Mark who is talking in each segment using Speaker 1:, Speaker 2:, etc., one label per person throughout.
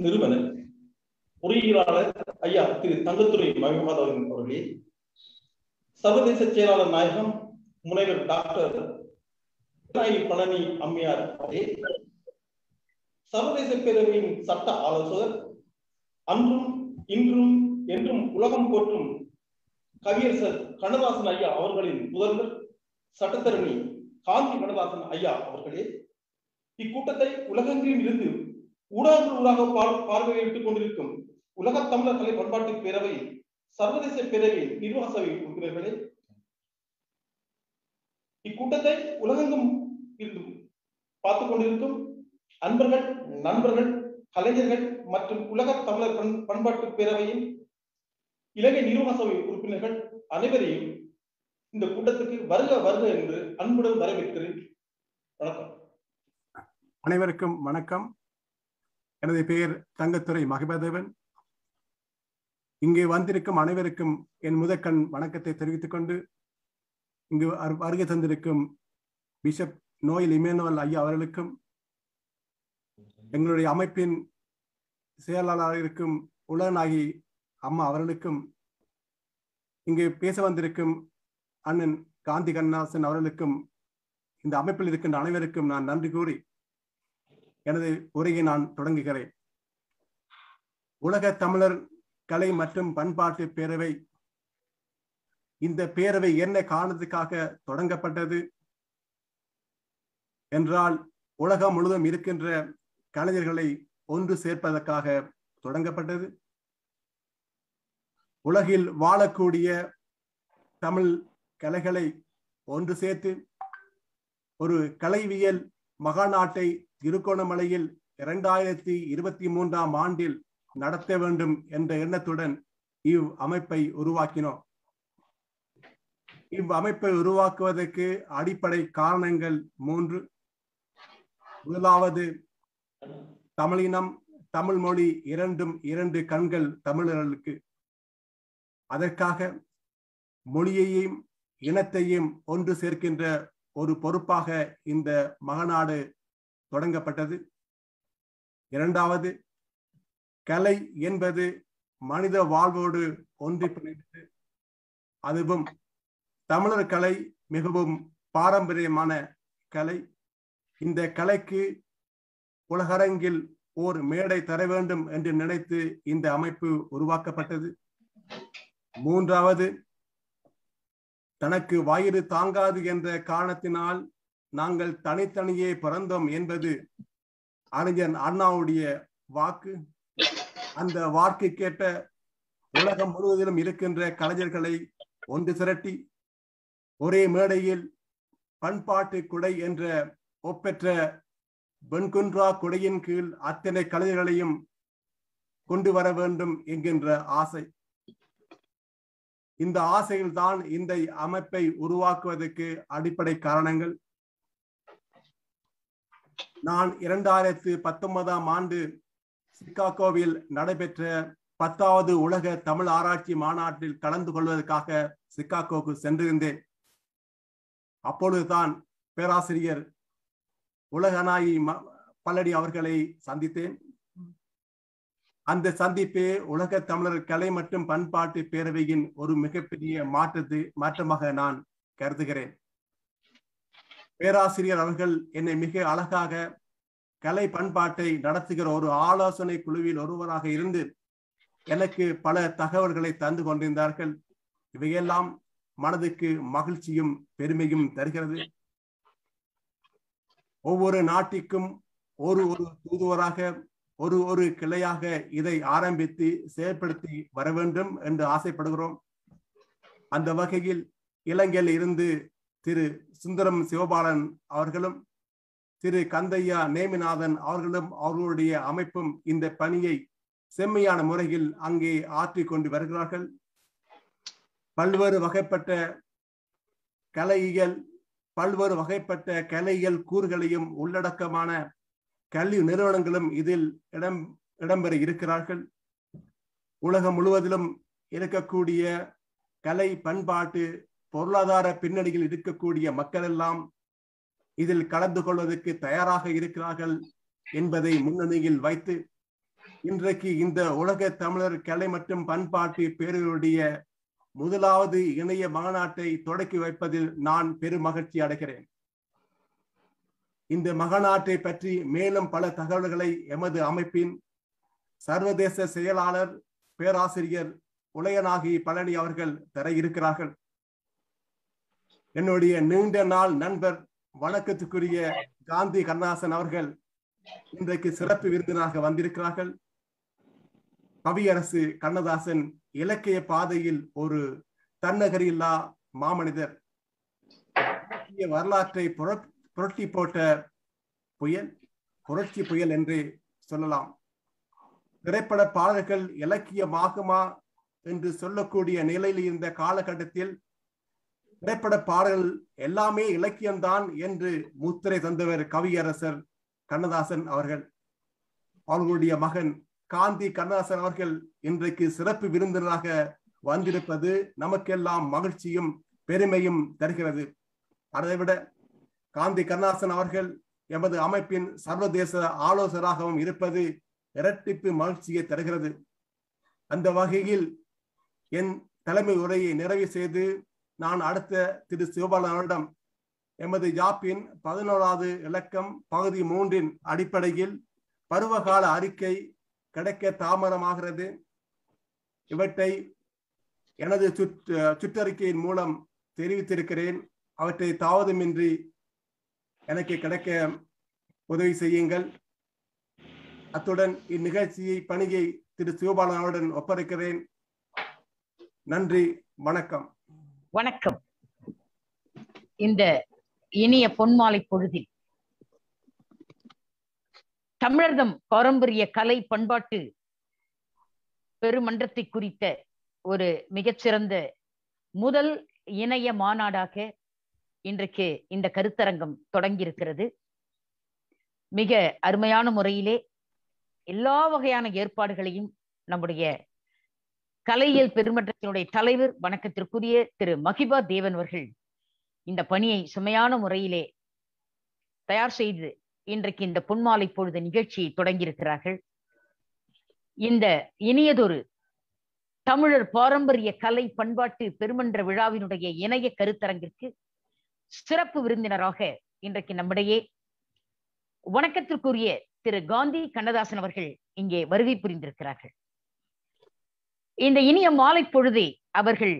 Speaker 1: நிறுவனர் பொறியியலாளர் ஐயா திரு தங்கத்துறை மகிமாதவன் அவர்களே சர்வதேச செயலாளர் நாயகம் முனைவர் டாக்டர் பழனி அம்மையார் அவர்களே சர்வதேச பேரவையின் சட்ட ஆலோசகர் அன்றும் இன்றும் என்றும் உலகம் போற்றும் கவியரசர் கண்ணதாசன் ஐயா அவர்களின் முதல்வர் சட்டத்தரணி காந்தி கண்ணதாசன் ஐயா அவர்களே இக்கூட்டத்தை உலகெங்கிலும் இருந்து ஊடகங்கள் ஊடாக பார்வையிட்டுக் கொண்டிருக்கும் உலக தமிழர் கலை பண்பாட்டு பேரவை சர்வதேச பேரவை நிர்வாக சபை உறுப்பினர்களே இக்கூட்டத்தை உலகெங்கும் இருந்தும் பார்த்துக் கொண்டிருக்கும் அன்பர்கள் நண்பர்கள் கலைஞர்கள் மற்றும் உலக தமிழர் பண்- பண்பாட்டு பேரவையின் இலங்கை நிர்வாக சபை உறுப்பினர்கள் அனைவரையும் இந்த கூட்டத்துக்கு வருக வருக என்று அன்புடன் வரவேற்கிறேன். வணக்கம்.
Speaker 2: அனைவருக்கும் வணக்கம். எனது பெயர் தங்கத்துறை மகிபதேவன். இங்கே வந்திருக்கும் அனைவருக்கும் என் முதற்கண் வணக்கத்தை தெரிவித்துக் கொண்டு இங்கு அரு- வருகை தந்திருக்கும் பிஷப் நோயில் இமேனுவல் ஐயா அவர்களுக்கும் எங்களுடைய அமைப்பின் செயலாளராக இருக்கும் உலகநாயகி அம்மா அவர்களுக்கும் இங்கு பேச வந்திருக்கும் அண்ணன் காந்தி கண்ணாசன் அவர்களுக்கும் இந்த அமைப்பில் இருக்கின்ற அனைவருக்கும் நான் நன்றி கூறி எனது உரையை நான் தொடங்குகிறேன். உலக தமிழர் கலை மற்றும் பண்பாட்டு பேரவை இந்த பேரவை என்ன காரணத்துக்காக தொடங்கப்பட்டது? என்றால் உலகம் முழுவதும் இருக்கின்ற கலைஞர்களை ஒன்று சேர்ப்பதற்காக தொடங்கப்பட்டது. உலகில் வாழக்கூடிய தமிழ் கலைகளை ஒன்று சேர்த்து ஒரு கலைவியல் மகாநாட்டை திருகோணமலையில் இரண்டாயிரத்தி இருபத்தி மூன்றாம் ஆண்டில் நடத்த வேண்டும் என்ற எண்ணத்துடன் இவ் அமைப்பை உருவாக்கினோம். இவ் அமைப்பை உருவாக்குவதற்கு அடிப்படை காரணங்கள் மூன்று. முதலாவது தமிழினம் தமிழ் மொழி இரண்டும் இரண்டு கண்கள் தமிழர்களுக்கு. அதற்காக மொழியையும் இனத்தையும் ஒன்று சேர்க்கின்ற ஒரு பொறுப்பாக இந்த மகநாடு தொடங்கப்பட்டது. இரண்டாவது கலை என்பது மனித வாழ்வோடு ஒன்றி பிணைந்தது. அதுவும் தமிழர் கலை மிகவும் பாரம்பரியமான கலை. இந்த கலைக்கு உலகரங்கில் ஓர் மேடை தர வேண்டும் என்று நினைத்து இந்த அமைப்பு உருவாக்கப்பட்டது. மூன்றாவது தனக்கு வயிறு தாங்காது என்ற காரணத்தினால் நாங்கள் தனித்தனியே பிறந்தோம் என்பது அறிஞர் அண்ணாவுடைய வாக்கு. அந்த வாக்கு கேட்ட உலகம் முழுவதிலும் இருக்கின்ற கலைஞர்களை ஒன்று திரட்டி ஒரே மேடையில் பண்பாட்டு குடை என்ற ஒப்பெற்ற வெண்குன்றா குடையின் கீழ் அத்தனை கலைஞர்களையும் கொண்டு வர வேண்டும் என்கின்ற ஆசை. இந்த ஆசைகள் தான் இந்த அமைப்பை உருவாக்குவதற்கு அடிப்படை காரணங்கள். நான் இரண்டாயிரத்து பத்தொன்பதாம் ஆண்டு சிகாகோவில் நடைபெற்ற பத்தாவது உலக தமிழ் ஆராய்ச்சி மாநாட்டில் கலந்து கொள்வதற்காக சிகாகோவுக்கு சென்றிருந்தேன். அப்பொழுதுதான் பேராசிரியர் உலகநாயகி ம- பல்லடி அவர்களை சந்தித்தேன். அந்த சந்திப்பே உலக தமிழர் கலை மற்றும் பண்பாட்டு பேரவையின் ஒரு மிகப்பெரிய மாற்றத்து மாற்றமாக நான் கருதுகிறேன். பேராசிரியர் அவர்கள் என்னை மிக அழகாக கலை பண்பாட்டை நடத்துகிற ஒரு ஆலோசனை குழுவில் ஒருவராக இருந்து எனக்கு பல தகவல்களை தந்து கொண்டிருந்தார்கள். இவையெல்லாம் மனதுக்கு மகிழ்ச்சியும் பெருமையும் தருகிறது. ஒவ்வொரு நாட்டிற்கும் ஒரு ஒரு தூதுவராக ஒரு ஒரு கிளையாக இதை ஆரம்பித்து செயற்படுத்தி வர வேண்டும் என்று ஆசைப்படுகிறோம். அந்த வகையில் இலங்கையில் இருந்து திரு சுந்தரம் சிவபாலன் அவர்களும் திரு கந்தையா நேமிநாதன் அவர்களும் அவர்களுடைய அமைப்பும் இந்த பணியை செம்மையான முறையில் அங்கே ஆற்றிக் கொண்டு வருகிறார்கள். பல்வேறு வகைப்பட்ட கலையியல் பல்வேறு வகைப்பட்ட கலையியல் கூறுகளையும் உள்ளடக்கமான கல்வி நிறுவனங்களும் இதில் இடம் இடம்பெற இருக்கிறார்கள். உலகம் முழுவதிலும் இருக்கக்கூடிய கலை பண்பாட்டு பொருளாதார பின்னணியில் இருக்கக்கூடிய மக்கள் எல்லாம் இதில் கலந்து கொள்வதற்கு தயாராக இருக்கிறார்கள் என்பதை முன்னணியில் வைத்து இன்றைக்கு இந்த உலக தமிழர் கலை மற்றும் பண்பாட்டு பேரவையுடைய முதலாவது இணைய மாநாட்டை தொடக்கி வைப்பதில் நான் பெரும் மகிழ்ச்சி அடைகிறேன். இந்த மகநாட்டை பற்றி மேலும் பல தகவல்களை எமது அமைப்பின் சர்வதேச செயலாளர் பேராசிரியர் உலையனாகி பழனி அவர்கள் தர இருக்கிறார்கள். என்னுடைய நீண்ட நாள் நண்பர் வணக்கத்துக்குரிய காந்தி கண்ணாசன் அவர்கள் இன்றைக்கு சிறப்பு விருந்தினராக வந்திருக்கிறார்கள். கவியரசு கண்ணதாசன் இலக்கிய பாதையில் ஒரு தன்னகரில்லா மாமனிதர். வரலாற்றை புரட்டி போட்ட புயல் புரட்சி புயல் என்று சொல்லலாம். திரைப்பட பாடல்கள் இலக்கியமாகுமா என்று சொல்லக்கூடிய நிலையில் இருந்த காலகட்டத்தில் திரைப்பட பாடல்கள் எல்லாமே இலக்கியம்தான் என்று முத்திரை தந்தவர் கவியரசர் கண்ணதாசன் அவர்கள். அவர்களுடைய மகன் காந்தி கண்ணதாசன் அவர்கள் இன்றைக்கு சிறப்பு விருந்தினராக வந்திருப்பது நமக்கெல்லாம் மகிழ்ச்சியும் பெருமையும் தருகிறது. அதைவிட காந்தி கருணாசன் அவர்கள் எமது அமைப்பின் சர்வதேச ஆலோசகராகவும் இருப்பது இரட்டிப்பு மகிழ்ச்சியை தருகிறது. அந்த வகையில் என் தலைமை உரையை நிறைவு செய்து நான் அடுத்த திரு சிவபாலனிடம் எமது ஜாப்பின் பதினோராவது இலக்கம் பகுதி மூன்றின் அடிப்படையில் பருவகால அறிக்கை கிடைக்க தாமதமாகிறது. இவற்றை எனது சுற்று சுற்றறிக்கையின் மூலம் தெரிவித்திருக்கிறேன். அவற்றை தாவதமின்றி எனக்கு கிடைக்க உதவி செய்யுங்கள். அத்துடன் இந்நிகழ்ச்சியை பணியை திரு. சிவபாலனுடன் ஒப்படைக்கிறேன். நன்றி வணக்கம்.
Speaker 3: வணக்கம். இந்த இனிய பொன்மாலை பொழுதில் தமிழர்தம் பாரம்பரிய கலை பண்பாட்டு பெருமன்றத்தை குறித்த ஒரு மிகச்சிறந்த முதல் இணைய மாநாடாக இன்றைக்கு இந்த கருத்தரங்கம் தொடங்கியிருக்கிறது. மிக அருமையான முறையிலே எல்லா வகையான ஏற்பாடுகளையும் நம்முடைய கலையியல் பெருமன்றத்தினுடைய தலைவர் வணக்கத்திற்குரிய திரு மகிபா தேவன் அவர்கள் இந்த பணியை சுமையான முறையிலே தயார் செய்து இன்றைக்கு இந்த பொன்மாலை பொழுது நிகழ்ச்சியை தொடங்கியிருக்கிறார்கள். இந்த இனியதொரு தமிழர் பாரம்பரிய கலை பண்பாட்டு பெருமன்ற விழாவினுடைய இணைய கருத்தரங்கிற்கு சிறப்பு விருந்தினராக இன்றைக்கு நம்மிடையே வணக்கத்திற்குரிய திரு காந்தி கண்ணதாசன் அவர்கள் இங்கே வருகை புரிந்திருக்கிறார்கள். இந்த இனிய மாலை பொழுதை அவர்கள்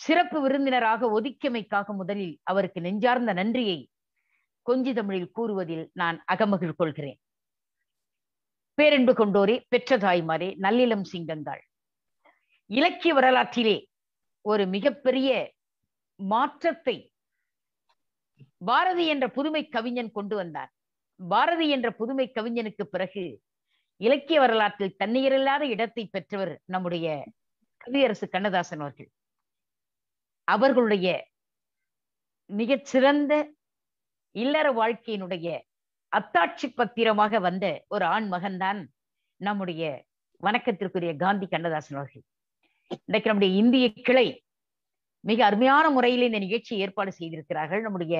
Speaker 3: சிறப்பு விருந்தினராக ஒதுக்கியமைக்காக முதலில் அவருக்கு நெஞ்சார்ந்த நன்றியை கொஞ்சி தமிழில் கூறுவதில் நான் அகமகிழ் கொள்கிறேன். பேரன்பு கொண்டோரே பெற்ற தாய்மாரே நல்லிலம் சிங்கந்தாள். இலக்கிய வரலாற்றிலே ஒரு மிகப்பெரிய மாற்றத்தை பாரதி என்ற புதுமை கவிஞன் கொண்டு வந்தார். பாரதி என்ற புதுமை கவிஞனுக்கு பிறகு இலக்கிய வரலாற்றில் தண்ணீரில்லாத இடத்தை பெற்றவர் நம்முடைய கவியரசு கண்ணதாசன் அவர்கள். அவர்களுடைய மிகச்சிறந்த இல்லற வாழ்க்கையினுடைய அத்தாட்சி பத்திரமாக வந்த ஒரு ஆண் மகன்தான் நம்முடைய வணக்கத்திற்குரிய காந்தி கண்ணதாசன் அவர்கள். இன்றைக்கு நம்முடைய இந்திய கிளை மிக அருமையான முறையில் இந்த நிகழ்ச்சியை ஏற்பாடு செய்திருக்கிறார்கள். நம்முடைய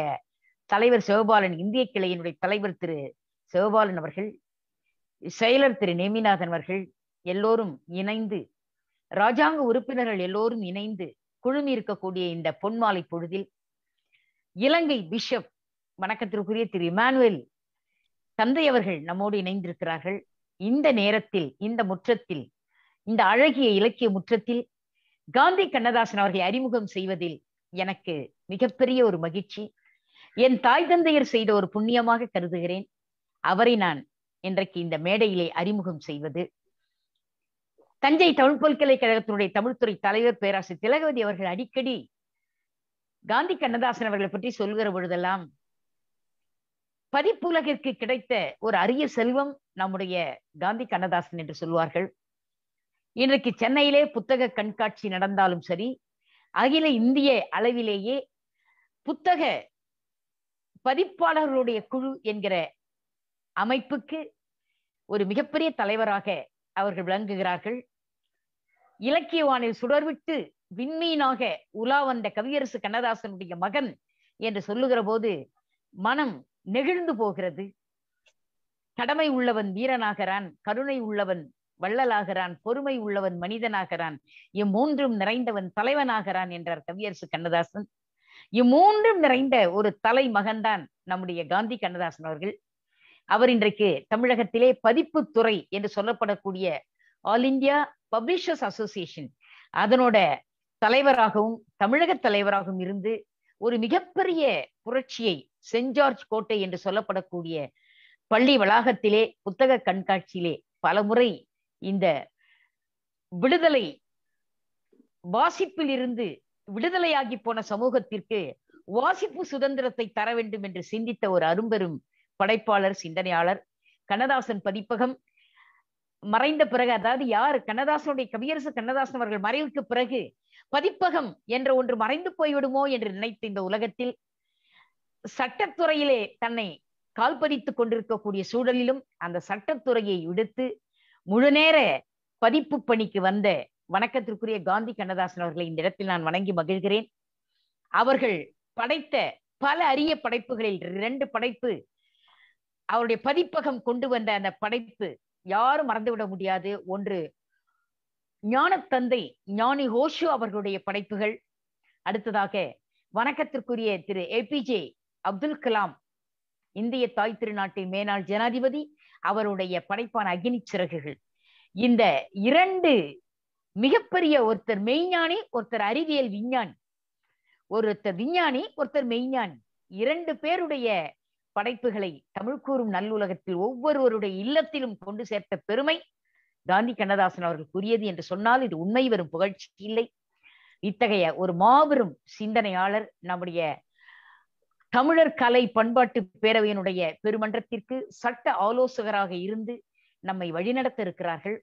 Speaker 3: தலைவர் சிவபாலன் இந்திய கிளையினுடைய தலைவர் திரு சிவபாலன் அவர்கள் செயலர் திரு நேமிநாதன் அவர்கள் எல்லோரும் இணைந்து ராஜாங்க உறுப்பினர்கள் எல்லோரும் இணைந்து குழுமி இருக்கக்கூடிய இந்த பொன்மாலை பொழுதில் இலங்கை பிஷப் வணக்கத்திற்குரிய திரு இமானுவேல் தந்தை அவர்கள் நம்மோடு இணைந்திருக்கிறார்கள். இந்த நேரத்தில் இந்த முற்றத்தில் இந்த அழகிய இலக்கிய முற்றத்தில் காந்தி கண்ணதாசன் அவர்களை அறிமுகம் செய்வதில் எனக்கு மிகப்பெரிய ஒரு மகிழ்ச்சி. என் தாய் தந்தையர் செய்த ஒரு புண்ணியமாக கருதுகிறேன். அவரை நான் இன்றைக்கு இந்த மேடையிலே அறிமுகம் செய்வது. தஞ்சை தமிழ் பல்கலைக்கழகத்தினுடைய தமிழ்துறை தலைவர் பேராசிரியர் திலகவதி அவர்கள் அடிக்கடி காந்தி கண்ணதாசன் அவர்களை பற்றி சொல்கிற பொழுதெல்லாம் பதிப்புலகிற்கு கிடைத்த ஒரு அரிய செல்வம் நம்முடைய காந்தி கண்ணதாசன் என்று சொல்வார்கள். இன்றைக்கு சென்னையிலே புத்தக கண்காட்சி நடந்தாலும் சரி அகில இந்திய அளவிலேயே புத்தக பதிப்பாளர்களுடைய குழு என்கிற அமைப்புக்கு ஒரு மிகப்பெரிய தலைவராக அவர்கள் விளங்குகிறார்கள். இலக்கியவானில் சுடர்விட்டு விண்மீனாக உலா வந்த கவியரசு கண்ணதாசனுடைய மகன் என்று சொல்லுகிற போது மனம் நெகிழ்ந்து போகிறது. கடமை உள்ளவன் வீரனாகிறான் கருணை உள்ளவன் வள்ளலாகிறான் பொறுமை உள்ளவன் மனிதனாகிறான் இம்மூன்றும் நிறைந்தவன் தலைவனாகிறான் என்றார் கவியரசு கண்ணதாசன். இம்மூன்றும் நிறைந்த ஒரு தலை மகன்தான் நம்முடைய காந்தி கண்ணதாசன் அவர்கள். அவர் இன்றைக்கு தமிழகத்திலே பதிப்பு துறை என்று சொல்லப்படக்கூடிய ஆல் இந்தியா பப்ளிஷர்ஸ் அசோசியேஷன் அதனோட தலைவராகவும் தமிழக தலைவராகவும் இருந்து ஒரு மிகப்பெரிய புரட்சியை சென்ட் ஜார்ஜ் கோட்டை என்று சொல்லப்படக்கூடிய பள்ளி வளாகத்திலே புத்தக கண்காட்சியிலே பலமுறை இந்த விடுதலை வாசிப்பில் இருந்து விடுதலையாகி போன சமூகத்திற்கு வாசிப்பு சுதந்திரத்தை தர வேண்டும் என்று சிந்தித்த ஒரு அரும்பெரும் படைப்பாளர் சிந்தனையாளர் கண்ணதாசன் பதிப்பகம். மறைந்த பிறகு அதாவது யார்? கண்ணதாசனுடைய கவியரசு கண்ணதாசன் அவர்கள் மறைவுக்கு பிறகு பதிப்பகம் என்ற ஒன்று மறைந்து போய்விடுமோ என்று நினைத்த இந்த உலகத்தில் சட்டத்துறையிலே தன்னை கால்பதித்துக் கொண்டிருக்கக்கூடிய சூழலிலும் அந்த சட்டத்துறையை விடுத்து முழுநேர பதிப்பு பணிக்கு வந்த வணக்கத்திற்குரிய காந்தி கண்ணதாசன் அவர்களை இந்த இடத்தில் நான் வணங்கி மகிழ்கிறேன். அவர்கள் படைத்த பல அரிய படைப்புகளில் இரண்டு படைப்பு அவருடைய பதிப்பகம் கொண்டு வந்த அந்த படைப்பு யாரும் மறந்துவிட முடியாது. ஒன்று ஞானத்தந்தை ஞானி ஹோஷு அவர்களுடைய படைப்புகள். அடுத்ததாக வணக்கத்திற்குரிய திரு ஏபிஜே அப்துல் கலாம் இந்திய தாய் திருநாட்டின் மேனாள் ஜனாதிபதி அவருடைய படைப்பான அக்னி சிறகுகள். இந்த இரண்டு மிகப்பெரிய ஒருத்தர் மெய்ஞானி ஒருத்தர் அறிவியல் விஞ்ஞானி. ஒருத்தர் விஞ்ஞானி ஒருத்தர் மெய்ஞானி. இரண்டு பேருடைய படைப்புகளை தமிழ் கூறும் நல்லுலகத்தில் ஒவ்வொருவருடைய இல்லத்திலும் கொண்டு சேர்த்த பெருமை காந்தி கண்ணதாசன் அவர்கள் கூறியது என்று சொன்னால் இது உண்மை வரும் புகழ்ச்சி இல்லை. இத்தகைய ஒரு மாபெரும் சிந்தனையாளர் நம்முடைய தமிழர் கலை பண்பாட்டு பேரவையினுடைய பெருமன்றத்திற்கு சட்ட ஆலோசகராக இருந்து நம்மை வழிநடத்த இருக்கிறார்கள்.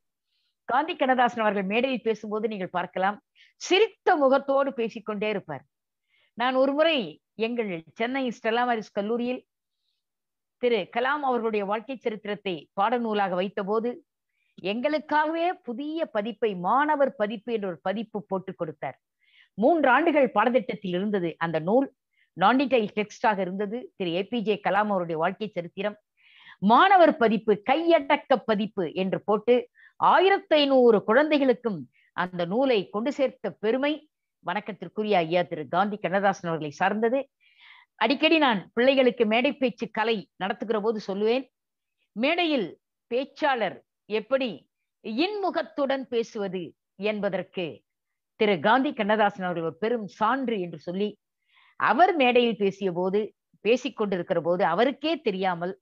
Speaker 3: காந்தி கண்ணதாசன் அவர்கள் மேடையில் பேசும்போது நீங்கள் பார்க்கலாம் சிரித்த முகத்தோடு பேசிக்கொண்டே இருப்பார். நான் ஒரு முறை எங்கள் சென்னை ஸ்டெல்லாமாரிஸ் கல்லூரியில் திரு கலாம் அவர்களுடைய வாழ்க்கை சரித்திரத்தை பாடநூலாக வைத்த போது எங்களுக்காகவே புதிய பதிப்பை மாணவர் பதிப்பு என்ற ஒரு பதிப்பு போட்டு கொடுத்தார். மூன்று ஆண்டுகள் பாடத்திட்டத்தில் இருந்தது அந்த நூல். நான்டிடைல் டெக்ஸ்டாக இருந்தது. திரு ஏபிஜே கலாம் அவருடைய வாழ்க்கை சரித்திரம். மாணவர் பதிப்பு கையடக்க பதிப்பு என்று போட்டு ஆயிரத்தி ஐநூறு குழந்தைகளுக்கும் அந்த நூலை கொண்டு சேர்த்த பெருமை வணக்கத்திற்குரிய ஐயா திரு காந்தி கண்ணதாசன் அவர்களை சார்ந்தது. அடிக்கடி நான் பிள்ளைகளுக்கு மேடை பேச்சு கலை நடத்துகிற போது சொல்லுவேன் மேடையில் பேச்சாளர் எப்படி இன்முகத்துடன் பேசுவது என்பதற்கு? திரு காந்தி கண்ணதாசன் அவர்கள் ஒரு பெரும் சான்று என்று சொல்லி அவர் மேடையில் பேசிய போது பேசிக் கொண்டிருக்கிற போது அவருக்கே தெரியாமல்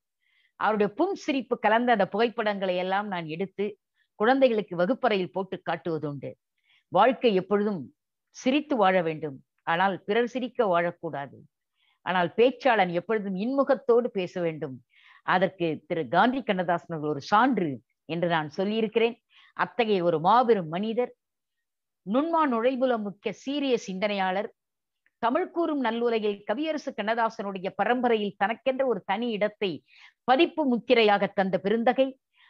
Speaker 3: அவருடைய புன் சிரிப்பு கலந்த அந்த புகைப்படங்களை எல்லாம் நான் எடுத்து குழந்தைகளுக்கு வகுப்பறையில் போட்டு காட்டுவதுண்டு வாழ்க்கை எப்பொழுதும் சிரித்து வாழ வேண்டும். ஆனால் பிறர் சிரிக்க வாழக்கூடாது. ஆனால் பேச்சாளன் எப்பொழுதும் இன்முகத்தோடு பேச வேண்டும். அதற்கு திரு காந்தி கண்ணதாசன் அவர்கள் ஒரு சான்று என்று நான் சொல்லியிருக்கிறேன். அத்தகைய ஒரு மாபெரும் மனிதர் நுண்மா நுழைவுல முக்கிய சீரிய சிந்தனையாளர் தமிழ் கூறும் நல்லுலகில் கவியரசு கண்ணதாசனுடைய பரம்பரையில் தனக்கென்ற ஒரு தனி இடத்தை பதிப்பு முத்திரையாக தந்த பெருந்தகை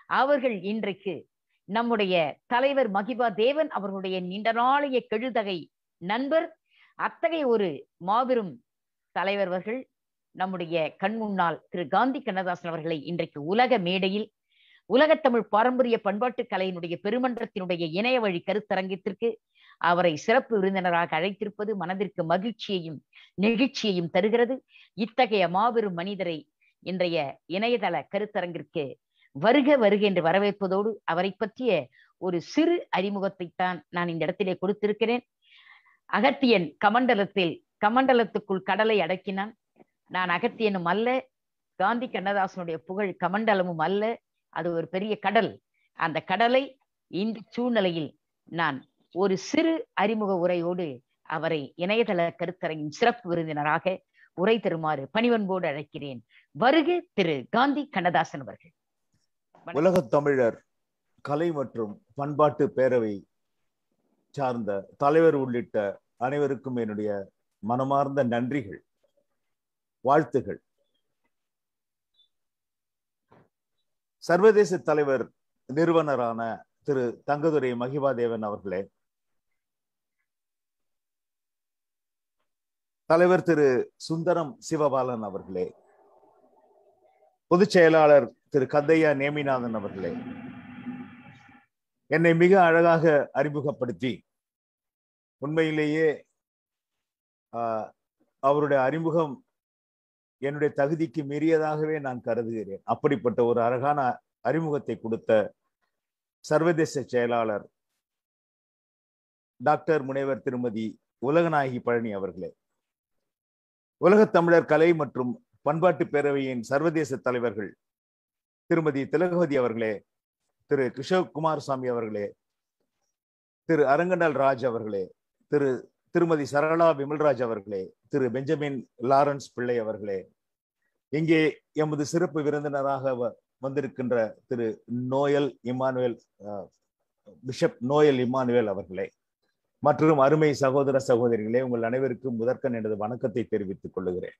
Speaker 3: அவர்கள் இன்றைக்கு நம்முடைய தலைவர் மகிபா தேவன் அவர்களுடைய நீண்ட நாளைய கெழுதகை நண்பர் அத்தகைய ஒரு மாபெரும் தலைவர்கள் நம்முடைய கண் முன்னால் திரு காந்தி கண்ணதாசன் அவர்களை இன்றைக்கு உலக மேடையில் உலகத்தமிழ் பாரம்பரிய பண்பாட்டு கலையினுடைய பெருமன்றத்தினுடைய இணைய வழி கருத்தரங்கத்திற்கு அவரை சிறப்பு விருந்தினராக அழைத்திருப்பது மனதிற்கு மகிழ்ச்சியையும் நெகிழ்ச்சியையும் தருகிறது. இத்தகைய மாபெரும் மனிதரை இன்றைய இணையதள கருத்தரங்கிற்கு வருக வருக என்று வரவேற்பதோடு அவரை பற்றிய ஒரு சிறு அறிமுகத்தை தான் நான் இந்த இடத்திலே கொடுத்திருக்கிறேன். அகத்தியன் கமண்டலத்தில் கமண்டலத்துக்குள் கடலை அடக்கினான். நான் அகத்தியனும் அல்ல காந்தி கண்ணதாசனுடைய புகழ் கமண்டலமும் அல்ல அது ஒரு பெரிய கடல். அந்த கடலை இந்த சூழ்நிலையில் நான் ஒரு சிறு அறிமுக உரையோடு அவரை இணையதள கருத்தரங்கின் சிறப்பு விருந்தினராக உரை தருமாறு பணிவன்போடு அழைக்கிறேன். வருக திரு காந்தி கண்ணதாசன் அவர்கள்.
Speaker 4: உலக தமிழர் கலை மற்றும் பண்பாட்டு பேரவை சார்ந்த தலைவர் உள்ளிட்ட அனைவருக்கும் என்னுடைய மனமார்ந்த நன்றிகள் வாழ்த்துகள். சர்வதேச தலைவர் நிறுவனரான திரு தங்கதுரை மகிபாதேவன் அவர்களே தலைவர் திரு சுந்தரம் சிவபாலன் அவர்களே பொதுச் செயலாளர் திரு கந்தையா நேமிநாதன் அவர்களே என்னை மிக அழகாக அறிமுகப்படுத்தி உண்மையிலேயே அவருடைய அறிமுகம் என்னுடைய தகுதிக்கு மீறியதாகவே நான் கருதுகிறேன். அப்படிப்பட்ட ஒரு அழகான அறிமுகத்தை கொடுத்த சர்வதேச செயலாளர் டாக்டர் முனைவர் திருமதி உலகநாயகி பழனி அவர்களே உலகத் தமிழர் கலை மற்றும் பண்பாட்டு பேரவையின் சர்வதேச தலைவர்கள் திருமதி திலகவதி அவர்களே திரு கிஷோர் சாமி அவர்களே திரு அரங்கண்டல் ராஜ் அவர்களே திரு திருமதி சரளா விமல்ராஜ் அவர்களே திரு பெஞ்சமின் லாரன்ஸ் பிள்ளை அவர்களே இங்கே எமது சிறப்பு விருந்தினராக வந்திருக்கின்ற திரு Noel Emmanuel bishop Noel Emmanuel அவர்களே மற்றும் அருமை சகோதர சகோதரிகளே உங்கள் அனைவருக்கும் முதற்கன் எனது வணக்கத்தை தெரிவித்துக் கொள்ளுகிறேன்.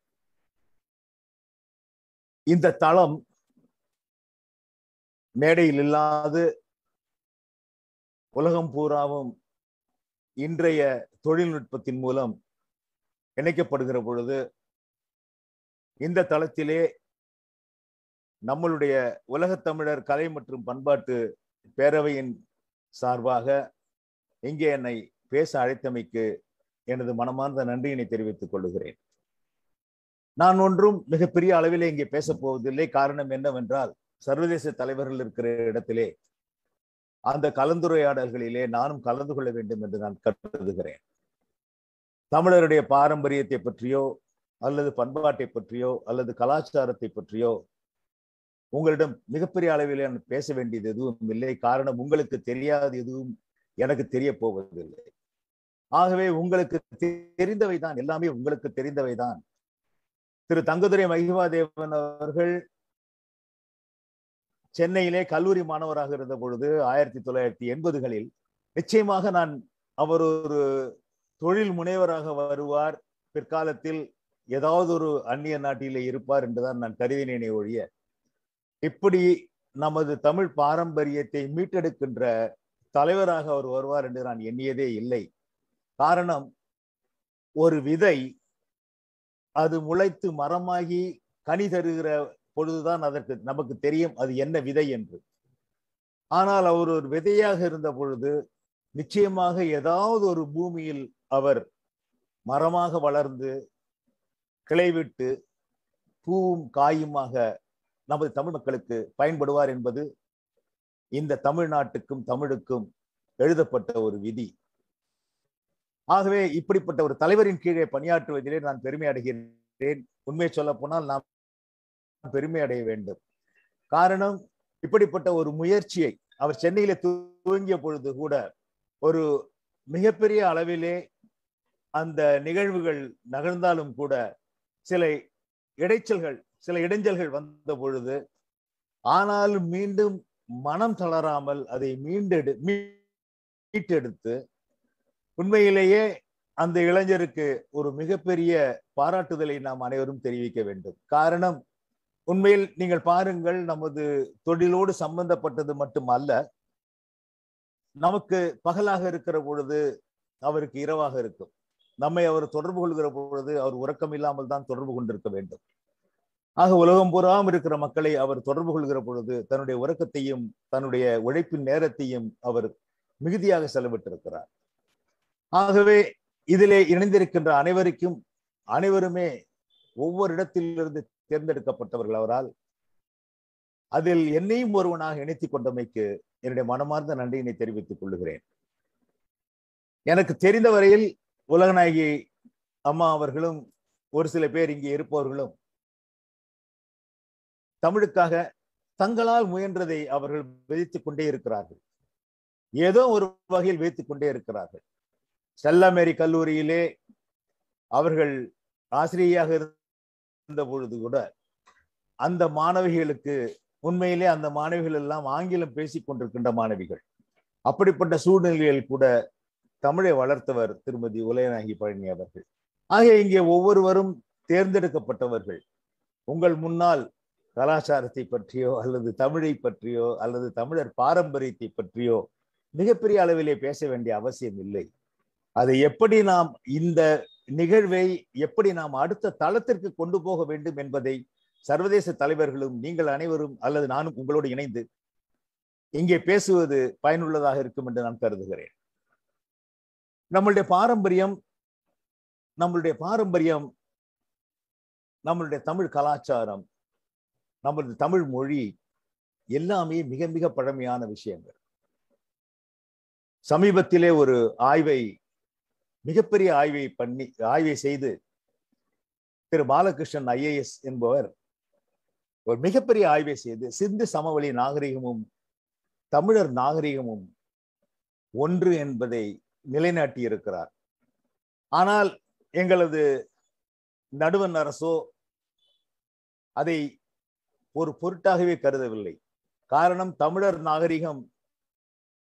Speaker 4: இந்த தளம் மேடையில் இல்லாது உலகம் பூராவும் இன்றைய தொழில்நுட்பத்தின் மூலம் இணைக்கப்படுகிற பொழுது இந்த தளத்திலே நம்மளுடைய உலகத்தமிழர் கலை மற்றும் பண்பாட்டு பேரவையின் சார்பாக இங்கே என்னை பேச அழைத்தமைக்கு எனது மனமார்ந்த நன்றியினை தெரிவித்துக் கொள்கிறேன். நான் ஒன்றும் மிகப்பெரிய அளவிலே இங்கே பேசப் போவதில்லை. காரணம் என்னவென்றால் சர்வதேச தலைவர்கள் இருக்கிற இடத்திலே அந்த கலந்துரையாடல்களிலே நானும் கலந்து கொள்ள வேண்டும் என்று நான் கருதுகிறேன். தமிழருடைய பாரம்பரியத்தை பற்றியோ அல்லது பண்பாட்டை பற்றியோ அல்லது கலாச்சாரத்தை பற்றியோ உங்களிடம் மிகப்பெரிய அளவில் நான் பேச வேண்டியது எதுவும் இல்லை. காரணம் உங்களுக்கு தெரியாது எதுவும் எனக்கு தெரிய போவதில்லை. ஆகவே உங்களுக்கு தெரிந்தவை தான் எல்லாமே உங்களுக்கு தெரிந்தவை தான் திரு தங்கதுரை மகிமாதேவன் அவர்கள் சென்னையிலே கல்லூரி மாணவராக இருந்த பொழுது ஆயிரத்தி தொள்ளாயிரத்தி எண்பதுகளில் நிச்சயமாக நான் அவர் ஒரு தொழில் முனைவராக வருவார். பிற்காலத்தில் ஏதாவது ஒரு அந்நிய நாட்டிலே இருப்பார் என்றுதான் நான் கருதினேனே ஒழிய இப்படி நமது தமிழ் பாரம்பரியத்தை மீட்டெடுக்கின்ற தலைவராக அவர் வருவார் என்று நான் எண்ணியதே இல்லை. காரணம் ஒரு விதை அது முளைத்து மரமாகி கனி தருகிற பொழுதுதான் அதற்கு நமக்கு தெரியும் அது என்ன விதை என்று. ஆனால் அவர் ஒரு விதையாக இருந்த பொழுது நிச்சயமாக ஏதாவது ஒரு பூமியில் அவர் மரமாக வளர்ந்து கிளைவிட்டு பூவும் காயுமாக நமது தமிழ் மக்களுக்கு பயன்படுவார் என்பது இந்த தமிழ்நாட்டுக்கும் தமிழுக்கும் எழுதப்பட்ட ஒரு விதி. ஆகவே இப்படிப்பட்ட ஒரு தலைவரின் கீழே பணியாற்றுவதிலே நான் பெருமை அடைகிறேன். உண்மை சொல்ல போனால் நாம் பெருமை அடைய வேண்டும். காரணம் இப்படிப்பட்ட ஒரு முயற்சியை அவர் சென்னையில துவங்கிய பொழுது கூட ஒரு மிகப்பெரிய அளவிலே அந்த நிகழ்வுகள் நகர்ந்தாலும் கூட சில இடைச்சல்கள் சில இடைஞ்சல்கள் வந்த பொழுது ஆனாலும் மீண்டும் மனம் தளராமல் அதை மீண்டெடு மீட்டெடுத்து உண்மையிலேயே அந்த இளைஞருக்கு ஒரு மிகப்பெரிய பாராட்டுதலை நாம் அனைவரும் தெரிவிக்க வேண்டும். காரணம் உண்மையில் நீங்கள் பாருங்கள் நமது தொழிலோடு சம்பந்தப்பட்டது மட்டுமல்ல நமக்கு பகலாக இருக்கிற பொழுது அவருக்கு இரவாக இருக்கும். நம்மை அவர் தொடர்பு கொள்கிற பொழுது அவர் உறக்கம் இல்லாமல் தான் தொடர்பு கொண்டிருக்க வேண்டும். ஆக உலகம் பூராம் இருக்கிற மக்களை அவர் தொடர்பு கொள்கிற பொழுது தன்னுடைய உறக்கத்தையும் தன்னுடைய உழைப்பின் நேரத்தையும் அவர் மிகுதியாக செலவிட்டிருக்கிறார். ஆகவே இதிலே இணைந்திருக்கின்ற அனைவருக்கும் அனைவருமே ஒவ்வொரு இடத்திலிருந்து தேர்ந்தெடுக்கப்பட்டவர்கள் அவரால். அதில் என்னையும் ஒருவனாக இணைத்துக் கொண்டமைக்கு என்னுடைய மனமார்ந்த நன்றியினை தெரிவித்துக் கொள்ளுகிறேன். எனக்கு தெரிந்த வரையில் உலகநாயகி அம்மா அவர்களும் ஒரு சில பேர் இங்கே இருப்பவர்களும் தமிழுக்காக தங்களால் முயன்றதை அவர்கள் விதித்துக் கொண்டே இருக்கிறார்கள். ஏதோ ஒரு வகையில் வைத்துக் கொண்டே இருக்கிறார்கள். செல்லமேரி கல்லூரியிலே அவர்கள் ஆசிரியையாக இருந்த பொழுது கூட அந்த மாணவிகளுக்கு உண்மையிலே அந்த மாணவிகள் எல்லாம் ஆங்கிலம் பேசிக் கொண்டிருக்கின்ற மாணவிகள். அப்படிப்பட்ட சூழ்நிலையில் கூட தமிழை வளர்த்தவர் திருமதி உலயநாயகி பழனி அவர்கள். ஆக இங்கே ஒவ்வொருவரும் தேர்ந்தெடுக்கப்பட்டவர்கள். உங்கள் முன்னால் கலாச்சாரத்தை பற்றியோ அல்லது தமிழை பற்றியோ அல்லது தமிழர் பாரம்பரியத்தை பற்றியோ மிகப்பெரிய அளவிலே பேச வேண்டிய அவசியம் இல்லை. அதை எப்படி நாம் இந்த நிகழ்வை எப்படி நாம் அடுத்த தளத்திற்கு கொண்டு போக வேண்டும் என்பதை சர்வதேச தலைவர்களும் நீங்கள் அனைவரும் அல்லது நானும் உங்களோடு இணைந்து இங்கே பேசுவது பயனுள்ளதாக இருக்கும் என்று நான் கருதுகிறேன். நம்மளுடைய பாரம்பரியம் நம்மளுடைய பாரம்பரியம் நம்மளுடைய தமிழ் கலாச்சாரம் நம்மளது தமிழ் மொழி எல்லாமே மிக மிக பழமையான விஷயங்கள். சமீபத்திலே ஒரு ஆய்வை மிகப்பெரிய ஆய்வை பண்ணி ஆய்வை செய்து திரு பாலகிருஷ்ணன் ஐஏஎஸ் என்பவர் ஒரு மிகப்பெரிய ஆய்வை செய்து சிந்து சமவெளி நாகரிகமும் தமிழர் நாகரிகமும் ஒன்று என்பதை நிலைநாட்டி இருக்கிறார். ஆனால் எங்களது நடுவன் அரசோ அதை ஒரு பொருட்டாகவே கருதவில்லை. காரணம் தமிழர் நாகரிகம்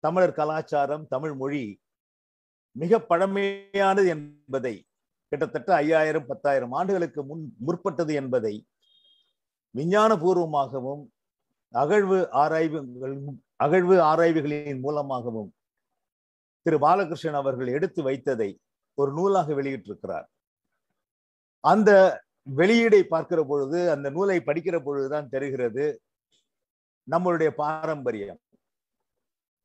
Speaker 4: தமிழர் கலாச்சாரம் தமிழ் மொழி மிக பழமையானது என்பதை கிட்டத்தட்ட ஐயாயிரம் பத்தாயிரம் ஆண்டுகளுக்கு முன் முற்பட்டது என்பதை விஞ்ஞான பூர்வமாகவும் அகழ்வு ஆராய்வுகள் அகழ்வு ஆராய்வுகளின் மூலமாகவும் திரு பாலகிருஷ்ணன் அவர்கள் எடுத்து வைத்ததை ஒரு நூலாக வெளியிட்டிருக்கிறார். அந்த வெளியீடை பார்க்கிற பொழுது அந்த நூலை படிக்கிற பொழுதுதான் தெரிகிறது நம்மளுடைய பாரம்பரியம்.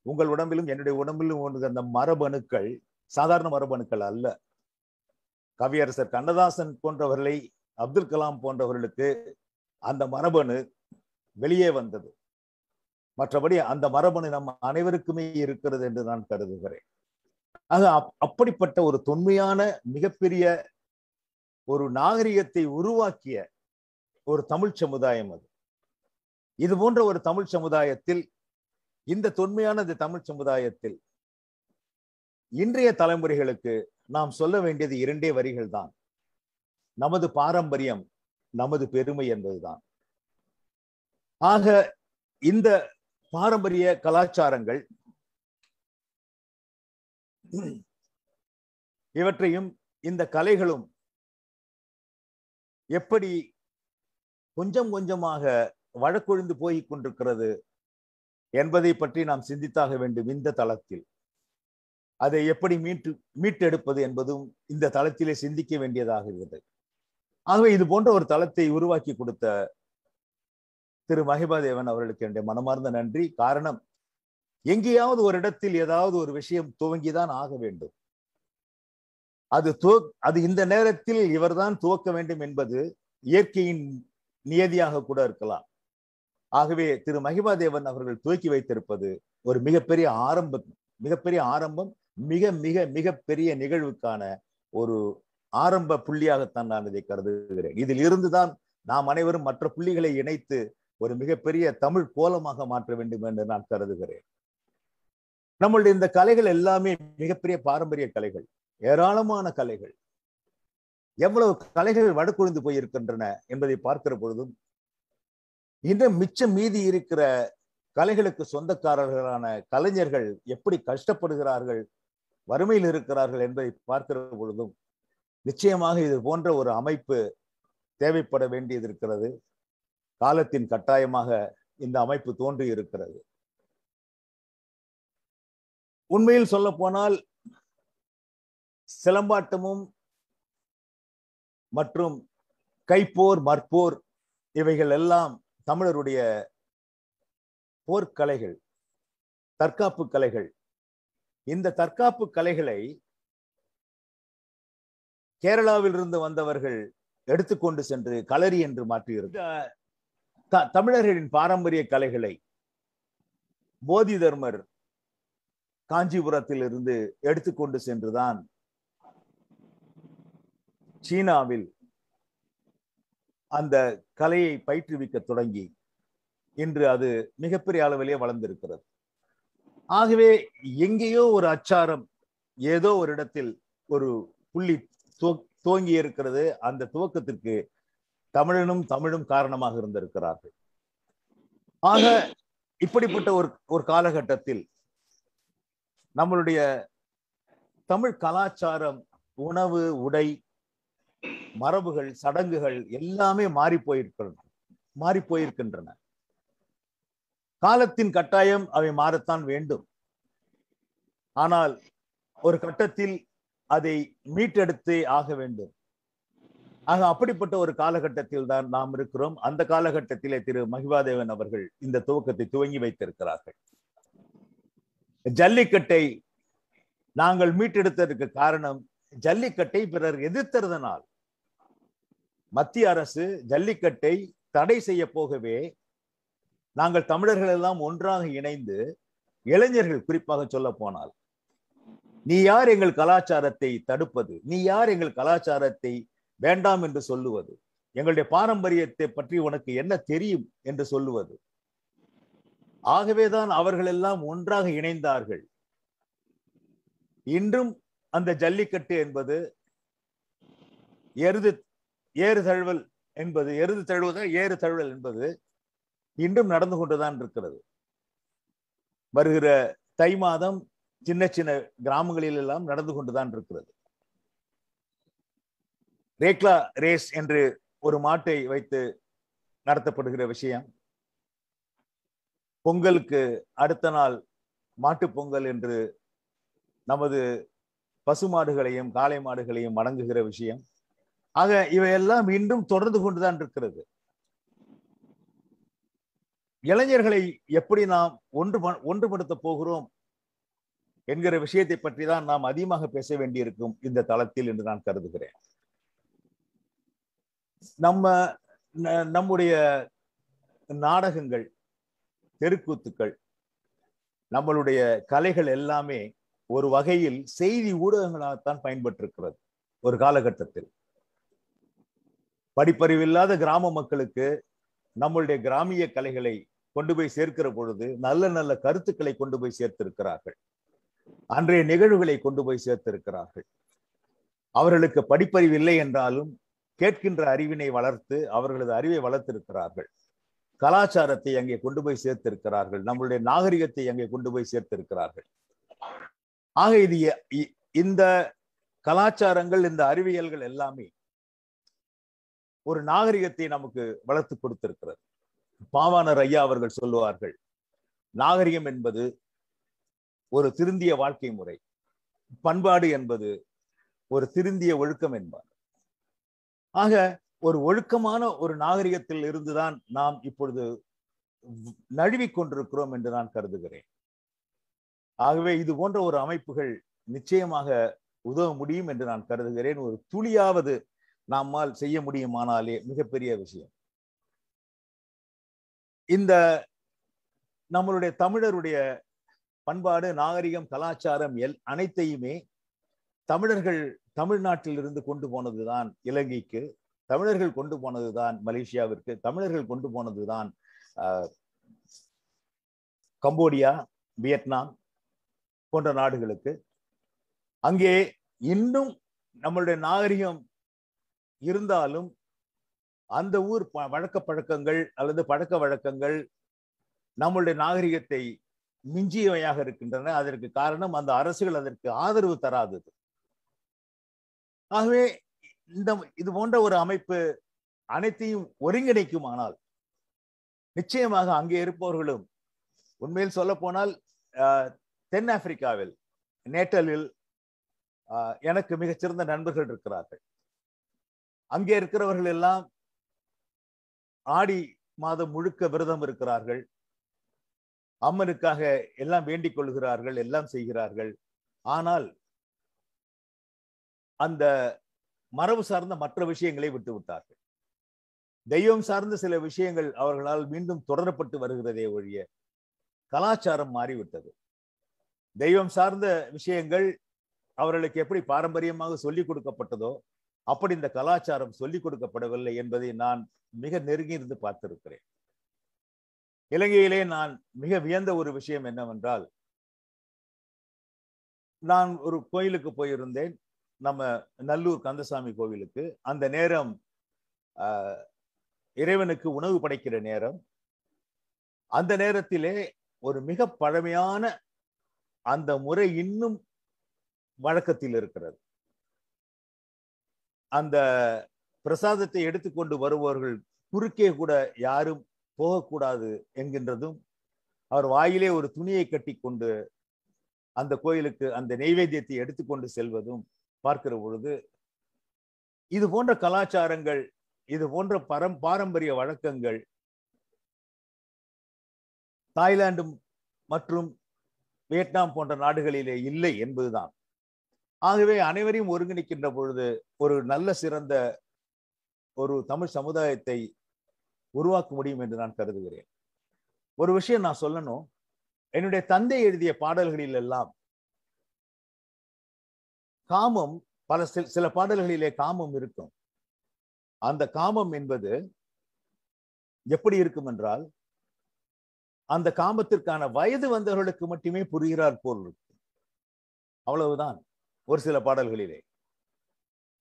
Speaker 4: உங்கள் உடம்பிலும் என்னுடைய உடம்பிலும் ஒன்று அந்த மரபணுக்கள் சாதாரண மரபணுக்கள் அல்ல. கவியரசர் கண்ணதாசன் போன்றவர்களை அப்துல் கலாம் போன்றவர்களுக்கு அந்த மரபணு வெளியே வந்தது. மற்றபடி அந்த மரபணு நம் அனைவருக்குமே இருக்கிறது என்று நான் கருதுகிறேன். ஆக அப்படிப்பட்ட ஒரு தொன்மையான மிகப்பெரிய ஒரு நாகரிகத்தை உருவாக்கிய ஒரு தமிழ் சமுதாயம் அது. இது போன்ற ஒரு தமிழ் சமுதாயத்தில் இந்த தொன்மையான இந்த தமிழ் சமுதாயத்தில் இன்றைய தலைமுறைகளுக்கு நாம் சொல்ல வேண்டியது இரண்டே வரிகள் தான் நமது பாரம்பரியம் நமது பெருமை என்பதுதான். ஆக இந்த பாரம்பரிய கலாச்சாரங்கள் இவற்றையும் இந்த கலைகளும் எப்படி கொஞ்சம் கொஞ்சமாக வழக்கொழிந்து போய் கொண்டிருக்கிறது என்பதை பற்றி நாம் சிந்தித்தாக வேண்டும் இந்த தளத்தில். அதை எப்படி மீட்டு மீட்டெடுப்பது என்பதும் இந்த தளத்திலே சிந்திக்க வேண்டியதாக இருந்தது. ஆகவே இது போன்ற ஒரு தளத்தை உருவாக்கி கொடுத்த திரு மகிபாதேவன் அவர்களுக்கு என்னுடைய மனமார்ந்த நன்றி. காரணம் எங்கேயாவது ஒரு இடத்தில் ஏதாவது ஒரு விஷயம் துவங்கிதான் ஆக வேண்டும். அது துவ அது இந்த நேரத்தில் இவர்தான் துவக்க வேண்டும் என்பது இயற்கையின் நியதியாக கூட இருக்கலாம். ஆகவே திரு மகிபாதேவன் அவர்கள் துவக்கி வைத்திருப்பது ஒரு மிகப்பெரிய ஆரம்பம் மிகப்பெரிய ஆரம்பம். மிக மிக மிக பெரிய நிகழ்வுக்கான ஒரு ஆரம்ப புள்ளியாகத்தான் நான் இதை கருதுகிறேன். இதில் இருந்துதான் நாம் அனைவரும் மற்ற புள்ளிகளை இணைத்து ஒரு மிகப்பெரிய தமிழ் கோலமாக மாற்ற வேண்டும் என்று நான் கருதுகிறேன். நம்மளுடைய இந்த கலைகள் எல்லாமே மிகப்பெரிய பாரம்பரிய கலைகள் ஏராளமான கலைகள். எவ்வளவு கலைகள் வடக்குழிந்து போயிருக்கின்றன என்பதை பார்க்கிற பொழுதும் இன்னும் மிச்சம் மீதி இருக்கிற கலைகளுக்கு சொந்தக்காரர்களான கலைஞர்கள் எப்படி கஷ்டப்படுகிறார்கள் வறுமையில் இருக்கிறார்கள் என்பதை பார்க்கிற பொழுதும் நிச்சயமாக இது போன்ற ஒரு அமைப்பு தேவைப்பட வேண்டியது இருக்கிறது. காலத்தின் கட்டாயமாக இந்த அமைப்பு தோன்றி இருக்கிறது. உண்மையில் சொல்ல போனால் சிலம்பாட்டமும் மற்றும் கைப்போர் மற்போர் இவைகள் எல்லாம் தமிழருடைய போர்க்கலைகள் தற்காப்பு கலைகள். இந்த தற்காப்பு கலைகளை கேரளாவில் இருந்து வந்தவர்கள் எடுத்துக்கொண்டு சென்று களரி என்று மாற்றியிருந்த தமிழர்களின் பாரம்பரிய கலைகளை போதி தர்மர் காஞ்சிபுரத்தில் இருந்து எடுத்துக்கொண்டு சென்றுதான் சீனாவில் அந்த கலையை பயிற்றுவிக்க தொடங்கி இன்று அது மிகப்பெரிய அளவிலே வளர்ந்திருக்கிறது. ஆகவே எங்கேயோ ஒரு அச்சாரம் ஏதோ ஒரு இடத்தில் ஒரு புள்ளி துவங்கி இருக்கிறது. அந்த துவக்கத்திற்கு தமிழனும் தமிழும் காரணமாக இருந்திருக்கிறார்கள். ஆக இப்படிப்பட்ட ஒரு ஒரு காலகட்டத்தில் நம்மளுடைய தமிழ் கலாச்சாரம் உணவு உடை மரபுகள் சடங்குகள் எல்லாமே மாறி போயிருக்கிறது மாறி போயிருக்கின்றன. காலத்தின் கட்டாயம் அவை மாறத்தான் வேண்டும். ஆனால் ஒரு கட்டத்தில் அதை மீட்டெடுத்தே ஆக வேண்டும். ஆக அப்படிப்பட்ட ஒரு காலகட்டத்தில் தான் நாம் இருக்கிறோம். அந்த காலகட்டத்திலே திரு மகிவாதேவன் அவர்கள் இந்த துவக்கத்தை துவங்கி வைத்திருக்கிறார்கள். ஜல்லிக்கட்டை நாங்கள் மீட்டெடுத்ததற்கு காரணம் ஜல்லிக்கட்டை பிறர் எதிர்த்ததனால் மத்திய அரசு ஜல்லிக்கட்டை தடை செய்ய போகவே நாங்கள் தமிழர்கள் எல்லாம் ஒன்றாக இணைந்து இளைஞர்கள் குறிப்பாக சொல்ல போனால் நீ யார் எங்கள் கலாச்சாரத்தை தடுப்பது? நீ யார் எங்கள் கலாச்சாரத்தை வேண்டாம் என்று சொல்லுவது? எங்களுடைய பாரம்பரியத்தை பற்றி உனக்கு என்ன தெரியும் என்று சொல்லுவது? ஆகவேதான் அவர்கள் எல்லாம் ஒன்றாக இணைந்தார்கள். இன்றும் அந்த ஜல்லிக்கட்டு என்பது எருது ஏறு தழுவல் என்பது எருது தழுவுதல் ஏறு தழுவல் என்பது இன்றும் நடந்து கொண்டுதான் இருக்கிறது. வருகிற தை மாதம் சின்ன சின்ன கிராமங்களில் எல்லாம் நடந்து கொண்டுதான் இருக்கிறது. ரேக்லா ரேஸ் என்று ஒரு மாட்டை வைத்து நடத்தப்படுகிற விஷயம். பொங்கலுக்கு அடுத்த நாள் மாட்டுப் பொங்கல் என்று நமது பசுமாடுகளையும் காளை மாடுகளையும் வணங்குகிற விஷயம். ஆக இவையெல்லாம் இன்றும் தொடர்ந்து கொண்டுதான் இருக்கிறது. இளைஞர்களை எப்படி நாம் ஒன்று ஒன்றுபடுத்த போகிறோம் என்கிற விஷயத்தை பற்றி தான் நாம் அதிகமாக பேச வேண்டியிருக்கும் இந்த தளத்தில் என்று நான் கருதுகிறேன். நம்ம ந- நம்முடைய நாடகங்கள் தெருக்கூத்துக்கள் நம்மளுடைய கலைகள் எல்லாமே ஒரு வகையில் செய்தி ஊடகங்களாகத்தான் பயன்பட்டிருக்கிறது ஒரு காலகட்டத்தில். படிப்பறிவில்லாத கிராம மக்களுக்கு நம்மளுடைய கிராமிய கலைகளை கொண்டு போய் சேர்க்கிற பொழுது நல்ல நல்ல கருத்துக்களை கொண்டு போய் சேர்த்திருக்கிறார்கள். அன்றைய நிகழ்வுகளை கொண்டு போய் சேர்த்திருக்கிறார்கள். அவர்களுக்கு படிப்பறிவு இல்லை என்றாலும் கேட்கின்ற அறிவினை வளர்த்து அவர்களது அறிவை வளர்த்திருக்கிறார்கள். கலாச்சாரத்தை அங்கே கொண்டு போய் சேர்த்திருக்கிறார்கள். நம்மளுடைய நாகரிகத்தை அங்கே கொண்டு போய் சேர்த்திருக்கிறார்கள். ஆக இது இ- இந்த கலாச்சாரங்கள் இந்த அறிவியல்கள் எல்லாமே ஒரு நாகரிகத்தை நமக்கு வளர்த்து கொடுத்திருக்கிறது. பாவானர் ஐயா அவர்கள் சொல்லுவார்கள் நாகரிகம் என்பது ஒரு திருந்திய வாழ்க்கை முறை. பண்பாடு என்பது ஒரு திருந்திய ஒழுக்கம் என்பார். ஆக ஒரு ஒழுக்கமான ஒரு நாகரிகத்தில் இருந்துதான் நாம் இப்பொழுது நழுவிக் கொண்டிருக்கிறோம் என்று நான் கருதுகிறேன். ஆகவே இது போன்ற ஒரு அமைப்புகள் நிச்சயமாக உதவ முடியும் என்று நான் கருதுகிறேன். ஒரு துளியாவது நம்மால் செய்ய முடியுமானாலே மிகப்பெரிய விஷயம். இந்த நம்மளுடைய தமிழருடைய பண்பாடு நாகரிகம் கலாச்சாரம் எல் அனைத்தையுமே தமிழர்கள் தமிழ்நாட்டில் இருந்து கொண்டு போனதுதான் இலங்கைக்கு தமிழர்கள் கொண்டு போனதுதான் மலேசியாவிற்கு தமிழர்கள் கொண்டு போனதுதான் ஆஹ், கம்போடியா வியட்நாம் போன்ற நாடுகளுக்கு. அங்கே இன்னும் நம்மளுடைய நாகரிகம் இருந்தாலும் அந்த ஊர் ப- வழக்க பழக்கங்கள் அல்லது பழக்க வழக்கங்கள் நம்மளுடைய நாகரிகத்தை மிஞ்சியவையாக இருக்கின்றன. அதற்கு காரணம் அந்த அரசுகள் அதற்கு ஆதரவு தராதது. ஆகவே இந்த இது போன்ற ஒரு அமைப்பு அனைத்தையும் ஒருங்கிணைக்குமானால் நிச்சயமாக அங்கே இருப்பவர்களும் உண்மையில் சொல்ல போனால் தென் ஆப்பிரிக்காவில் நேட்டலில் எனக்கு மிகச்சிறந்த நண்பர்கள் இருக்கிறார்கள். அங்கே இருக்கிறவர்கள் எல்லாம் ஆடி மாதம் முழுக்க விரதம் இருக்கிறார்கள். அம்மனுக்காக எல்லாம் வேண்டிக் கொள்கிறார்கள் எல்லாம் செய்கிறார்கள். ஆனால் அந்த மரபு சார்ந்த மற்ற விஷயங்களை விட்டு விட்டார்கள். தெய்வம் சார்ந்த சில விஷயங்கள் அவர்களால் மீண்டும் தொடரப்பட்டு வருகிறதே ஒழிய கலாச்சாரம் மாறிவிட்டது. தெய்வம் சார்ந்த விஷயங்கள் அவர்களுக்கு எப்படி பாரம்பரியமாக சொல்லிக் கொடுக்கப்பட்டதோ அப்படி இந்த கலாச்சாரம் சொல்லிக் கொடுக்கப்படவில்லை என்பதை நான் மிக நெருங்கி இருந்து பார்த்திருக்கிறேன். இலங்கையிலே நான் மிக வியந்த ஒரு விஷயம் என்னவென்றால் நான் ஒரு கோயிலுக்கு போயிருந்தேன். நம்ம நல்லூர் கந்தசாமி கோவிலுக்கு. அந்த நேரம் ஆஹ், இறைவனுக்கு உணவு படைக்கிற நேரம். அந்த நேரத்திலே ஒரு மிக பழமையான அந்த முறை இன்னும் வழக்கத்தில் இருக்கிறது. அந்த பிரசாதத்தை எடுத்துக்கொண்டு வருபவர்கள் குறுக்கே கூட யாரும் போகக்கூடாது என்கின்றதும் அவர் வாயிலே ஒரு துணியை கட்டி கொண்டு அந்த கோயிலுக்கு அந்த நெய்வேத்தியத்தை எடுத்துக்கொண்டு செல்வதும் பார்க்கிற பொழுது இது போன்ற கலாச்சாரங்கள் இது போன்ற பரம் பாரம்பரிய வழக்கங்கள் தாய்லாந்து மற்றும் வியட்நாம் போன்ற நாடுகளிலே இல்லை என்பதுதான். ஆகவே அனைவரையும் ஒருங்கிணைக்கின்ற பொழுது ஒரு நல்ல சிறந்த ஒரு தமிழ் சமுதாயத்தை உருவாக்க முடியும் என்று நான் கருதுகிறேன். ஒரு விஷயம் நான் சொல்லணும். என்னுடைய தந்தை எழுதிய பாடல்களில் எல்லாம் காமம் பல சில- சில பாடல்களிலே காமம் இருக்கும். அந்த காமம் என்பது எப்படி இருக்கும் என்றால் அந்த காமத்திற்கான வயது வந்தவர்களுக்கு மட்டுமே புரிகிறார் போல் இருக்கும் அவ்வளவுதான். ஒரு சில பாடல்களிலே.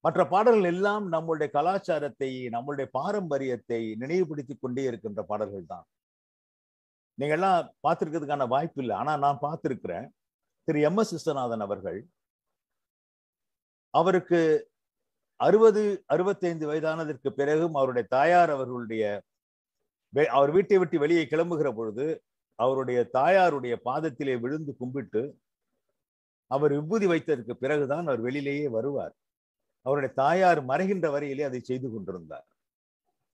Speaker 4: மற்ற பாடல்கள் எல்லாம் நம்மளுடைய கலாச்சாரத்தை நம்மளுடைய பாரம்பரியத்தை நினைவுபடுத்திக் கொண்டே இருக்கின்ற பாடல்கள் தான். நீங்க எல்லாம் பார்த்திருக்கிறதுக்கான வாய்ப்பு இல்லை. ஆனா நான் பார்த்திருக்கிறேன். திரு எம் எஸ் விஸ்வநாதன் அவர்கள் அவருக்கு அறுபது அறுபத்தைந்து வயதானதற்கு பிறகும் அவருடைய தாயார் அவர்களுடைய அவர் வீட்டை விட்டு வெளியே கிளம்புகிற பொழுது அவருடைய தாயாருடைய பாதத்திலே விழுந்து கும்பிட்டு அவர் விபூதி வைத்ததற்கு பிறகுதான் அவர் வெளியிலேயே வருவார். அவருடைய தாயார் மறைகின்ற வரையிலே அதை செய்து கொண்டிருந்தார்.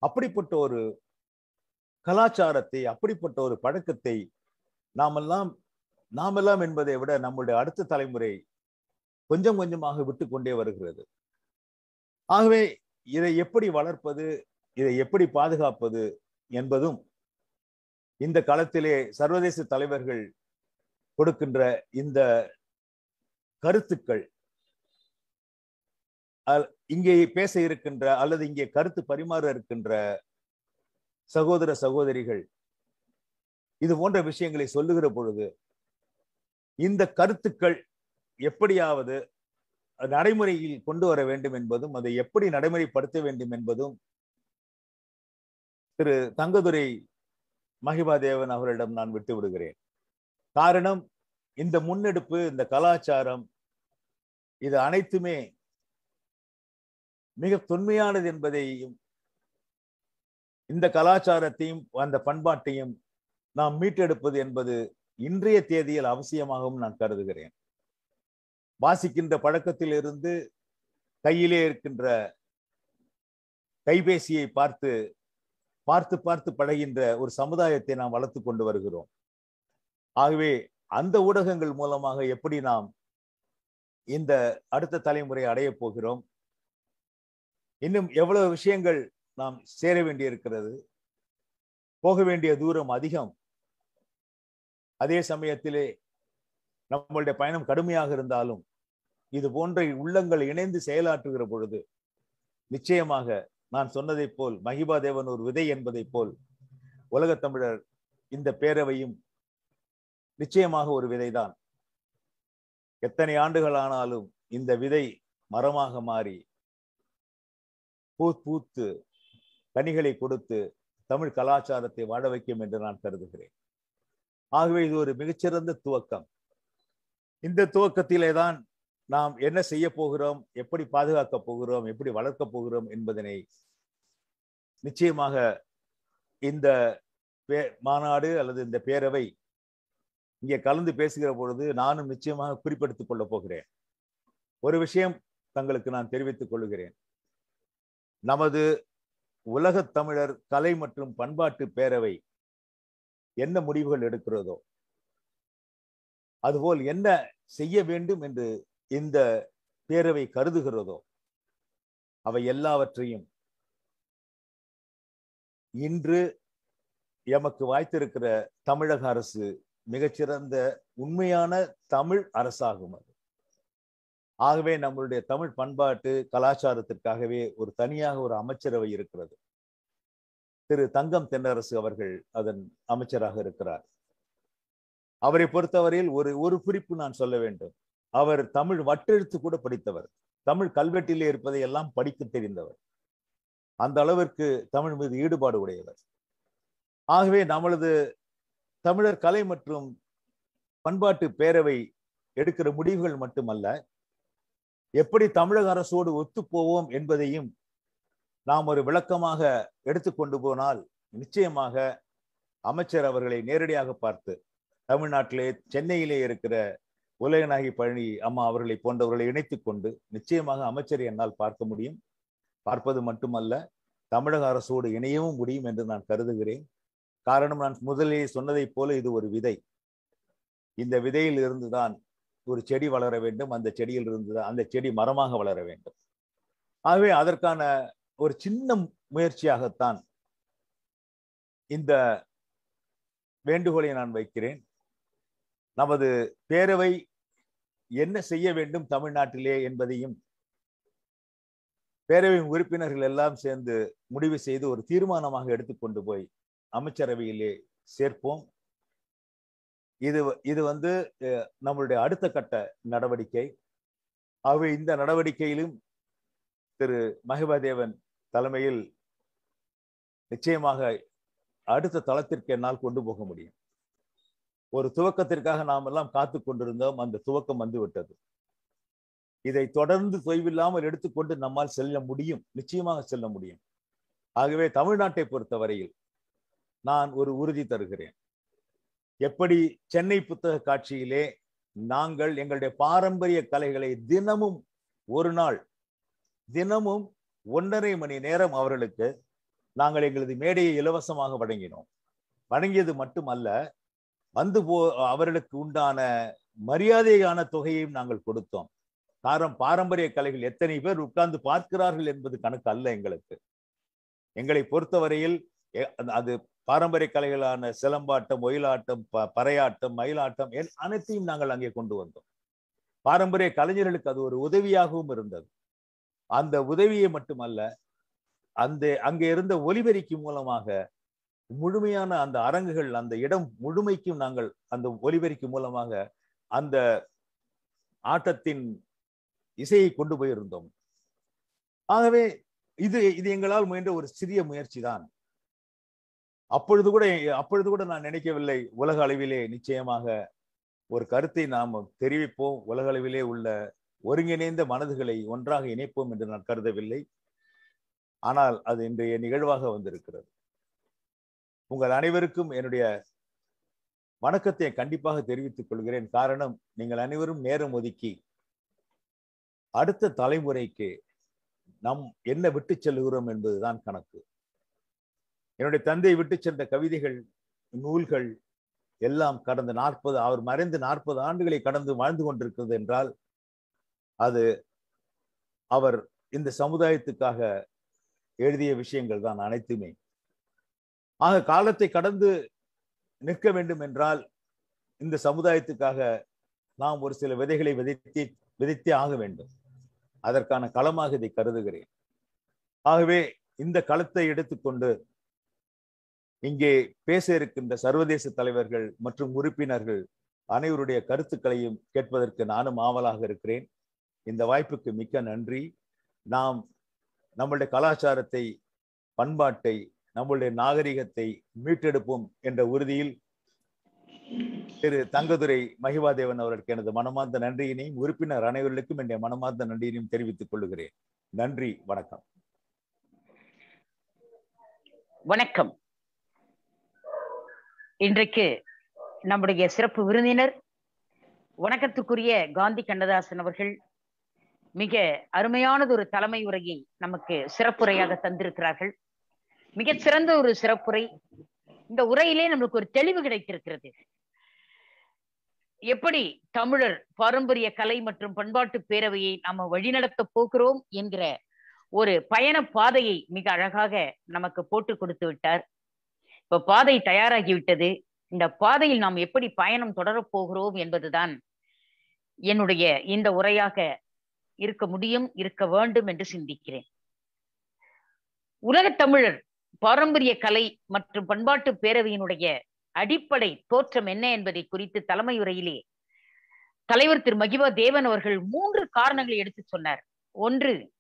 Speaker 4: அப்படிப்பட்ட ஒரு கலாச்சாரத்தை அப்படிப்பட்ட ஒரு பழக்கத்தை நாமெல்லாம் நாமெல்லாம் என்பதை விட நம்முடைய அடுத்த தலைமுறை கொஞ்சம் கொஞ்சமாக விட்டு கொண்டே வருகிறது. ஆகவே இதை எப்படி வளர்ப்பது இதை எப்படி பாதுகாப்பது என்பதும் இந்த களத்திலே சர்வதேச தலைவர்கள் கொடுக்கின்ற இந்த கருத்துக்கள். இங்கே பேச இருக்கின்ற அல்லது இங்கே கருத்து பரிமாற இருக்கின்ற சகோதர சகோதரிகள் இது போன்ற விஷயங்களை சொல்லுகிற பொழுது இந்த கருத்துக்கள் எப்படியாவது நடைமுறையில் கொண்டு வர வேண்டும் என்பதும் அதை எப்படி நடைமுறைப்படுத்த வேண்டும் என்பதும் திரு தங்கதுரை மகிபாதேவன் அவரிடம் நான் விட்டு விடுகிறேன் காரணம் இந்த முன்னெடுப்பு இந்த கலாச்சாரம் இது அனைத்துமே மிக தொன்மையானது என்பதையும் இந்த கலாச்சாரத்தையும் அந்த பண்பாட்டையும் நாம் மீட்டெடுப்பது என்பது இன்றைய தேதியில் அவசியமாகவும் நான் கருதுகிறேன். வாசிக்கின்ற பழக்கத்தில் இருந்து கையிலே இருக்கின்ற கைபேசியை பார்த்து பார்த்து பார்த்து பழகின்ற ஒரு சமுதாயத்தை நாம் வளர்த்து கொண்டு வருகிறோம். ஆகவே அந்த ஊடகங்கள் மூலமாக எப்படி நாம் இந்த அடுத்த தலைமுறை அடைய போகிறோம். இன்னும் எவ்வளவு விஷயங்கள் நாம் சேர வேண்டியிருக்கிறது? போக வேண்டிய தூரம் அதிகம். அதே சமயத்திலே நம்மளுடைய பயணம் கடுமையாக இருந்தாலும் இது போன்ற உள்ளங்கள் இணைந்து செயலாற்றுகிற பொழுது நிச்சயமாக நான் சொன்னதைப் போல் மகிபா தேவன் ஒரு விதை என்பதைப் போல் உலகத் தமிழர் இந்த பேரவையும் நிச்சயமாக ஒரு விதைதான். எத்தனை ஆண்டுகள் ஆனாலும் இந்த விதை மரமாக மாறி பூ பூத்து கனிகளை கொடுத்து தமிழ் கலாச்சாரத்தை வாழ வைக்கும் என்று நான் கருதுகிறேன். ஆகவே இது ஒரு மிகச்சிறந்த துவக்கம். இந்த துவக்கத்திலே தான் நாம் என்ன செய்ய போகிறோம் எப்படி பாதுகாக்க போகிறோம் எப்படி வளர்க்க போகிறோம் என்பதனை நிச்சயமாக இந்த பே- மாநாடு அல்லது இந்த பேரவை இங்கே கலந்து பேசுகிற பொழுது நானும் நிச்சயமாக குறிப்பெடுத்துக் கொள்ளப் போகிறேன். ஒரு விஷயம் தங்களுக்கு நான் தெரிவித்துக் கொள்கிறேன். நமது உலகத் தமிழர் கலை மற்றும் பண்பாட்டு பேரவை என்ன முடிவுகள் எடுக்கிறதோ அதுபோல் என்ன செய்ய வேண்டும் என்று இந்த பேரவை கருதுகிறதோ அவை எல்லாவற்றையும் இன்று எமக்கு வாய்த்திருக்கிற தமிழக அரசு மிகச்சிறந்த உண்மையான தமிழ் அரசாகும் அது. ஆகவே நம்மளுடைய தமிழ் பண்பாட்டு கலாச்சாரத்திற்காகவே ஒரு தனியாக ஒரு அமைச்சரவை இருக்கிறது. திரு தங்கம் தென்னரசு அவர்கள் அதன் அமைச்சராக இருக்கிறார். அவரை பொறுத்தவரையில் ஒரு ஒரு குறிப்பு நான் சொல்ல வேண்டும். அவர் தமிழ் வட்டெழுத்து கூட படித்தவர். தமிழ் கல்வெட்டிலே இருப்பதை எல்லாம் படிக்க தெரிந்தவர். அந்த அளவிற்கு தமிழ் மீது ஈடுபாடு உடையவர். ஆகவே நம்மளது தமிழர் கலை மற்றும் பண்பாட்டு பேரவை எடுக்கிற முடிவுகள் மட்டுமல்ல எப்படி தமிழக அரசோடு ஒத்துப்போவோம் என்பதையும் நாம் ஒரு விளக்கமாக எடுத்துக்கொண்டு போனால் நிச்சயமாக அமைச்சர் அவர்களை நேரடியாக பார்த்து தமிழ்நாட்டிலே சென்னையிலே இருக்கிற உலகநாயகி பழனி அம்மா அவர்களை போன்றவர்களை இணைத்துக் கொண்டு நிச்சயமாக அமைச்சர் என்னால் பார்க்க முடியும். பார்ப்பது மட்டுமல்ல தமிழக அரசோடு இணையவும் முடியும் என்று நான் கருதுகிறேன். காரணம் நான் முதலே சொன்னதைப் போல இது ஒரு விதை. இந்த விதையில் இருந்துதான் ஒரு செடி வளர வேண்டும். அந்த செடியில் இருந்து அந்த செடி மரமாக வளர வேண்டும். ஆகவே அதற்கான ஒரு சின்ன முயற்சியாகத்தான் இந்த வேண்டுகோளை நான் வைக்கிறேன். நமது பேரவை என்ன செய்ய வேண்டும் தமிழ்நாட்டிலே என்பதையும் பேரவையின் உறுப்பினர்கள் எல்லாம் சேர்ந்து முடிவு செய்து ஒரு தீர்மானமாக எடுத்துக்கொண்டு போய் அமைச்சரவையிலே சேர்ப்போம். இது இது வந்து நம்மளுடைய அடுத்த கட்ட நடவடிக்கை. ஆகவே இந்த நடவடிக்கையிலும் திரு மகிபாதேவன் தலைமையில் நிச்சயமாக அடுத்த தளத்திற்கு என்னால் கொண்டு போக முடியும். ஒரு துவக்கத்திற்காக நாம் எல்லாம் காத்து கொண்டிருந்தோம் அந்த துவக்கம் வந்துவிட்டது இதை தொடர்ந்து தொய்வில்லாமல் எடுத்துக்கொண்டு நம்மால் செல்ல முடியும் நிச்சயமாக செல்ல முடியும். ஆகவே தமிழ்நாட்டை பொறுத்தவரையில் நான் ஒரு உறுதி தருகிறேன். எப்படி சென்னை புத்தக காட்சியிலே நாங்கள் எங்களுடைய பாரம்பரிய கலைகளை தினமும் ஒரு நாள் தினமும் ஒன்றரை மணி நேரம் அவர்களுக்கு நாங்கள் எங்களது மேடையை இலவசமாக வழங்கினோம். வழங்கியது மட்டுமல்ல வந்து போ அவர்களுக்கு உண்டான மரியாதையான தொகையையும் நாங்கள் கொடுத்தோம். காரணம் பாரம்பரிய கலைகள் எத்தனை பேர் உட்கார்ந்து பார்க்கிறார்கள் என்பது கணக்கு அல்ல எங்களுக்கு. எங்களை பொறுத்தவரையில் அது பாரம்பரிய கலைகளான சிலம்பாட்டம் ஒயிலாட்டம் ப பறையாட்டம் மயிலாட்டம் அனைத்தையும் நாங்கள் அங்கே கொண்டு வந்தோம். பாரம்பரிய கலைஞர்களுக்கு அது ஒரு உதவியாகவும் இருந்தது. அந்த உதவியை மட்டுமல்ல அந்த அங்கே இருந்த ஒலிபெருக்கி மூலமாக முழுமையான அந்த அரங்குகள் அந்த இடம் முழுமைக்கும் நாங்கள் அந்த ஒலிபெருக்கி மூலமாக அந்த ஆட்டத்தின் இசையை கொண்டு போயிருந்தோம். ஆகவே இது இது எங்களால் முயன்ற ஒரு சிறிய முயற்சி தான் அப்பொழுது கூட அப்பொழுது கூட நான் நினைக்கவில்லை உலக அளவிலே நிச்சயமாக ஒரு கருத்தை நாம் தெரிவிப்போம். உலக அளவிலே உள்ள ஒருங்கிணைந்த மனதுகளை ஒன்றாக இணைப்போம் என்று நான் கருதவில்லை. ஆனால் அது இன்றைய நிகழ்வாக வந்திருக்கிறது. உங்கள் அனைவருக்கும் என்னுடைய வணக்கத்தை கண்டிப்பாக தெரிவித்துக் கொள்கிறேன். காரணம் நீங்கள் அனைவரும் நேரம் ஒதுக்கி அடுத்த தலைமுறைக்கு நம் என்ன விட்டு செல்கிறோம் என்பதுதான் கணக்கு. என்னுடைய தந்தை விட்டு சென்ற கவிதைகள் நூல்கள் எல்லாம் கடந்த நாற்பது அவர் மறைந்து நாற்பது ஆண்டுகளை கடந்து வாழ்ந்து கொண்டிருக்கிறது என்றால் அது அவர் இந்த சமுதாயத்துக்காக எழுதிய விஷயங்கள் தான் அனைத்துமே. ஆக காலத்தை கடந்து நிற்க வேண்டும் என்றால் இந்த சமுதாயத்துக்காக நாம் ஒரு சில விதைகளை விதைத்தே விதைத்தே ஆக வேண்டும். அதற்கான களமாக இதை கருதுகிறேன். ஆகவே இந்த களத்தை எடுத்துக்கொண்டு இங்கே பேச இருக்கின்ற சர்வதேச தலைவர்கள் மற்றும் உறுப்பினர்கள் அனைவருடைய கருத்துக்களையும் கேட்பதற்கு நானும் ஆவலாக இருக்கிறேன். இந்த வாய்ப்புக்கு மிக்க நன்றி. நாம் நம்முடைய கலாச்சாரத்தை பண்பாட்டை நம்முடைய நாகரிகத்தை மீட்டெடுப்போம் என்ற உறுதியில் திரு தங்கதுரை மகிவாதேவன் அவர்களுக்கு எனது மனமார்ந்த நன்றியினையும் உறுப்பினர் அனைவர்களுக்கும் என்னுடைய மனமார்ந்த நன்றியினையும் தெரிவித்துக் கொள்கிறேன். நன்றி வணக்கம்.
Speaker 3: வணக்கம். இன்றைக்கு நம்முடைய சிறப்பு விருந்தினர் வணக்கத்துக்குரிய காந்தி கண்ணதாசன் அவர்கள் மிக அருமையானது ஒரு தலைமை உரையை நமக்கு சிறப்புரையாக தந்திருக்கிறார்கள். மிக சிறந்த ஒரு சிறப்புரை. இந்த உரையிலே நம்மளுக்கு ஒரு தெளிவு கிடைத்திருக்கிறது. எப்படி தமிழர் பாரம்பரிய கலை மற்றும் பண்பாட்டு பேரவையை நாம வழிநடத்த போகிறோம் என்கிற ஒரு பயண பாதையை மிக அழகாக நமக்கு போட்டு கொடுத்து விட்டார். இப்ப பாதை தயாராகிவிட்டது இந்த பாதையில் நாம் எப்படி பயணம் தொடரப் போகிறோம் என்பதுதான் என்னுடைய இந்த உரையாக இருக்க முடியும் இருக்க வேண்டும் என்று சிந்திக்கிறேன். உலகத் தமிழர் பாரம்பரிய கலை மற்றும் பண்பாட்டு பேரவையினுடைய அடிப்படை தோற்றம் என்ன என்பதை குறித்து தலைமை உரையிலே தலைவர் திரு. மகிவா தேவன் அவர்கள் மூன்று காரணங்களை எடுத்து சொன்னார். ஒன்று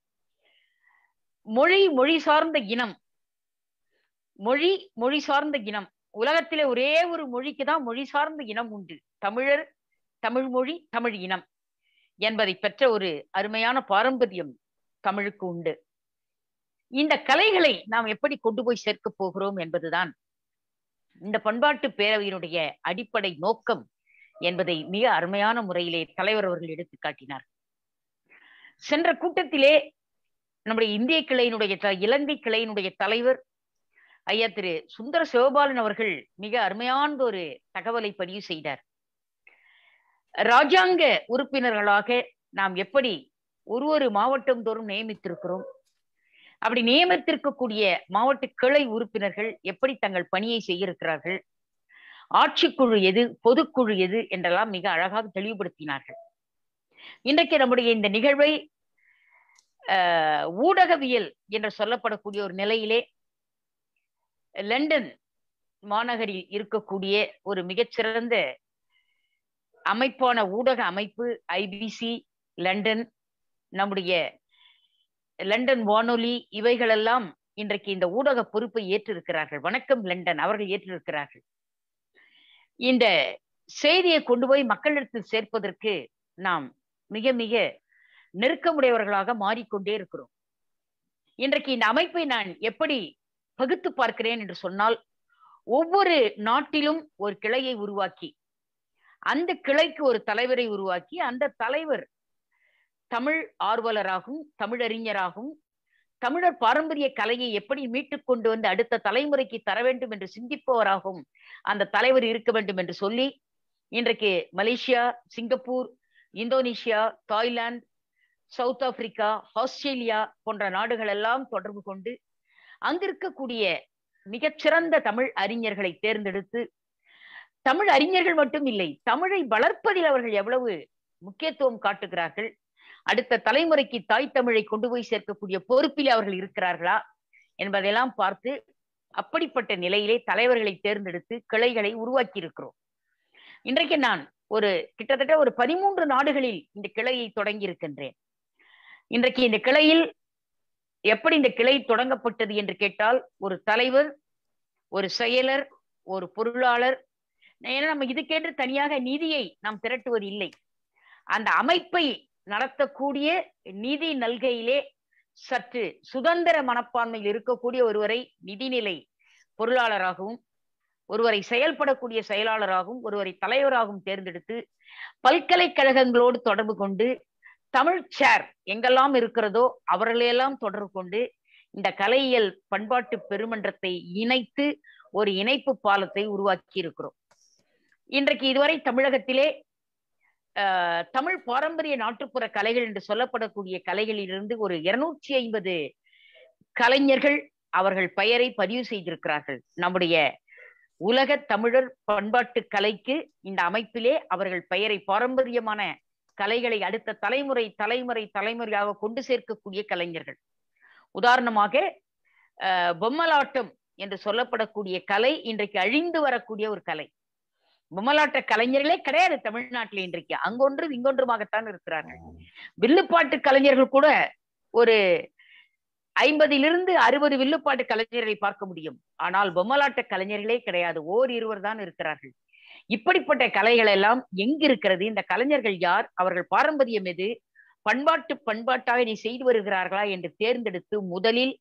Speaker 3: மொழி மொழி சார்ந்த இனம் மொழி மொழி சார்ந்த இனம். உலகத்திலே ஒரே ஒரு மொழிக்கு தான் மொழி சார்ந்த இனம் உண்டு. தமிழர் தமிழ் மொழி தமிழ் இனம் என்பதை பெற்ற ஒரு அருமையான பாரம்பரியம் தமிழுக்கு உண்டு. இந்த கலைகளை நாம் எப்படி கொண்டு போய் சேர்க்க போகிறோம் என்பதுதான் இந்த பண்பாட்டு பேரவையினுடைய அடிப்படை நோக்கம் என்பதை மிக அருமையான முறையிலே தலைவர் அவர்கள் எடுத்து காட்டினார். சென்ற கூட்டத்திலே நம்முடைய இந்திய கிளையினுடைய இலங்கை கிளையினுடைய தலைவர் ஐயா திரு சுந்தர சிவபாலன் அவர்கள் மிக அருமையான ஒரு தகவலை பதிவு செய்தார். ராஜாங்க உறுப்பினர்களாக நாம் எப்படி ஒரு ஒரு மாவட்டம் தோறும் நியமித்திருக்கிறோம்? அப்படி நியமித்திருக்கக்கூடிய மாவட்ட கிளை உறுப்பினர்கள் எப்படி தங்கள் பணியை செய்திருக்கிறார்கள்? ஆட்சிக்குழு எது பொதுக்குழு எது என்றெல்லாம் மிக அழகாக தெளிவுபடுத்தினார்கள். இன்றைக்கு நம்முடைய இந்த நிகழ்வை ஆஹ், ஊடகவியல் என்று சொல்லப்படக்கூடிய ஒரு நிலையிலே லண்டன் மாநகரில் இருக்கக்கூடிய ஒரு மிகச்சிறந்த அமைப்பான ஊடக அமைப்பு ஐபிசி லண்டன் நம்முடைய லண்டன் வானொலி இவைகளெல்லாம் இன்றைக்கு இந்த ஊடக பொறுப்பை ஏற்றிருக்கிறார்கள். வணக்கம் லண்டன். அவர்கள் ஏற்றிருக்கிறார்கள். இந்த செய்தியை கொண்டு போய் மக்களிடத்தில் சேர்ப்பதற்கு நாம் மிக மிக நெருக்கமுடையவர்களாக மாறிக்கொண்டே இருக்கிறோம். இன்றைக்கு இந்த அமைப்பை நான் எப்படி பகுத்து பார்க்கிறேன் என்று சொன்னால் ஒவ்வொரு நாட்டிலும் ஒரு கிளையை உருவாக்கி அந்த கிளைக்கு ஒரு தலைவரை உருவாக்கி அந்த தலைவர் தமிழ் ஆர்வலராகவும் தமிழறிஞராகவும் தமிழர் பாரம்பரிய கலையை எப்படி மீட்டுக் கொண்டு வந்து அடுத்த தலைமுறைக்கு தர வேண்டும் என்று சிந்திப்பவராகவும் அந்த தலைவர் இருக்க வேண்டும் என்று சொல்லி இன்றைக்கு Malaysia Singapore Indonesia Thailand South Africa Australia போன்ற நாடுகள் எல்லாம் தொடர்பு கொண்டு அங்கிருக்கக்கூடிய மிகச்சிறந்த தமிழ் அறிஞர்களை தேர்ந்தெடுத்து தமிழ் அறிஞர்கள் மட்டும் இல்லை தமிழை வளர்ப்பதில் அவர்கள் எவ்வளவு முக்கியத்துவம் காட்டுகிறார்கள் அடுத்த தலைமுறைக்கு தாய் தமிழை கொண்டு போய் சேர்க்கக்கூடிய பொறுப்பில் அவர்கள் இருக்கிறார்களா என்பதையெல்லாம் பார்த்து அப்படிப்பட்ட நிலையிலே தலைவர்களை தேர்ந்தெடுத்து கிளைகளை உருவாக்கி இருக்கிறோம் இன்றைக்கு நான் ஒரு கிட்டத்தட்ட ஒரு பதிமூன்று நாடுகளில் இந்த கிளையை தொடங்கி இருக்கின்றேன் இன்றைக்கு இந்த கிளையில் எப்படி இந்த கிளை தொடங்கப்பட்டது என்று கேட்டால் ஒரு தலைவர் ஒரு செயலர் ஒரு பொருளாளர். ஏன்னா நம்ம இதுக்கென்று தனியாக நிதியை நாம் திரட்டுவது இல்லை. அந்த அமைப்பை நடத்தக்கூடிய நிதி நல்கையிலே சற்று சுதந்திர மனப்பான்மையில் இருக்கக்கூடிய ஒருவரை நிதிநிலை பொருளாளராகவும் ஒருவரை செயல்படக்கூடிய செயலாளராகவும் ஒருவரை தலைவராகவும் தேர்ந்தெடுத்து பல்கலைக்கழகங்களோடு தொடர்பு கொண்டு தமிழ் சேர் எங்கெல்லாம் இருக்கிறதோ அவர்களையெல்லாம் தொடர்பு கொண்டு இந்த கலையியல் பண்பாட்டு பெருமன்றத்தை இணைத்து ஒரு இணைப்பு பாலத்தை உருவாக்கி இருக்கிறோம். இன்றைக்கு இதுவரை தமிழகத்திலே ஆஹ், தமிழ் பாரம்பரிய நாட்டுப்புற கலைகள் என்று சொல்லப்படக்கூடிய கலைகளிலிருந்து ஒரு இருநூற்றி ஐம்பது கலைஞர்கள் அவர்கள் பெயரை பதிவு செய்திருக்கிறார்கள். நம்முடைய உலக தமிழர் பண்பாட்டு கலைக்கு இந்த அமைப்பிலே அவர்கள் பெயரை பாரம்பரியமான கலைகளை அடுத்த தலைமுறை தலைமுறை தலைமுறையாக கொண்டு சேர்க்கக்கூடிய கலைஞர்கள். உதாரணமாக பொம்மலாட்டம் என்று சொல்லப்படக்கூடிய கலை இன்றைக்கு அழிந்து வரக்கூடிய ஒரு கலை. பொம்மலாட்ட கலைஞர்களே கிடையாது தமிழ்நாட்டில் இன்றைக்கு. அங்கொன்று இங்கொன்றுமாகத்தான் இருக்கிறார்கள். வில்லுப்பாட்டு கலைஞர்கள் கூட ஒரு ஐம்பதிலிருந்து அறுபது வில்லுப்பாட்டு கலைஞர்களை பார்க்க முடியும். ஆனால் பொம்மலாட்ட கலைஞர்களே கிடையாது. ஓர் இருவர் தான் இருக்கிறார்கள். இப்படிப்பட்ட கலைகள் எல்லாம் எங்கு இருக்கிறது இந்த கலைஞர்கள் யார்? அவர்கள் பாரம்பரியம் எது? பண்பாட்டு பண்பாட்டாக இதை செய்து வருகிறார்களா என்று தேர்ந்தெடுத்து முதலில்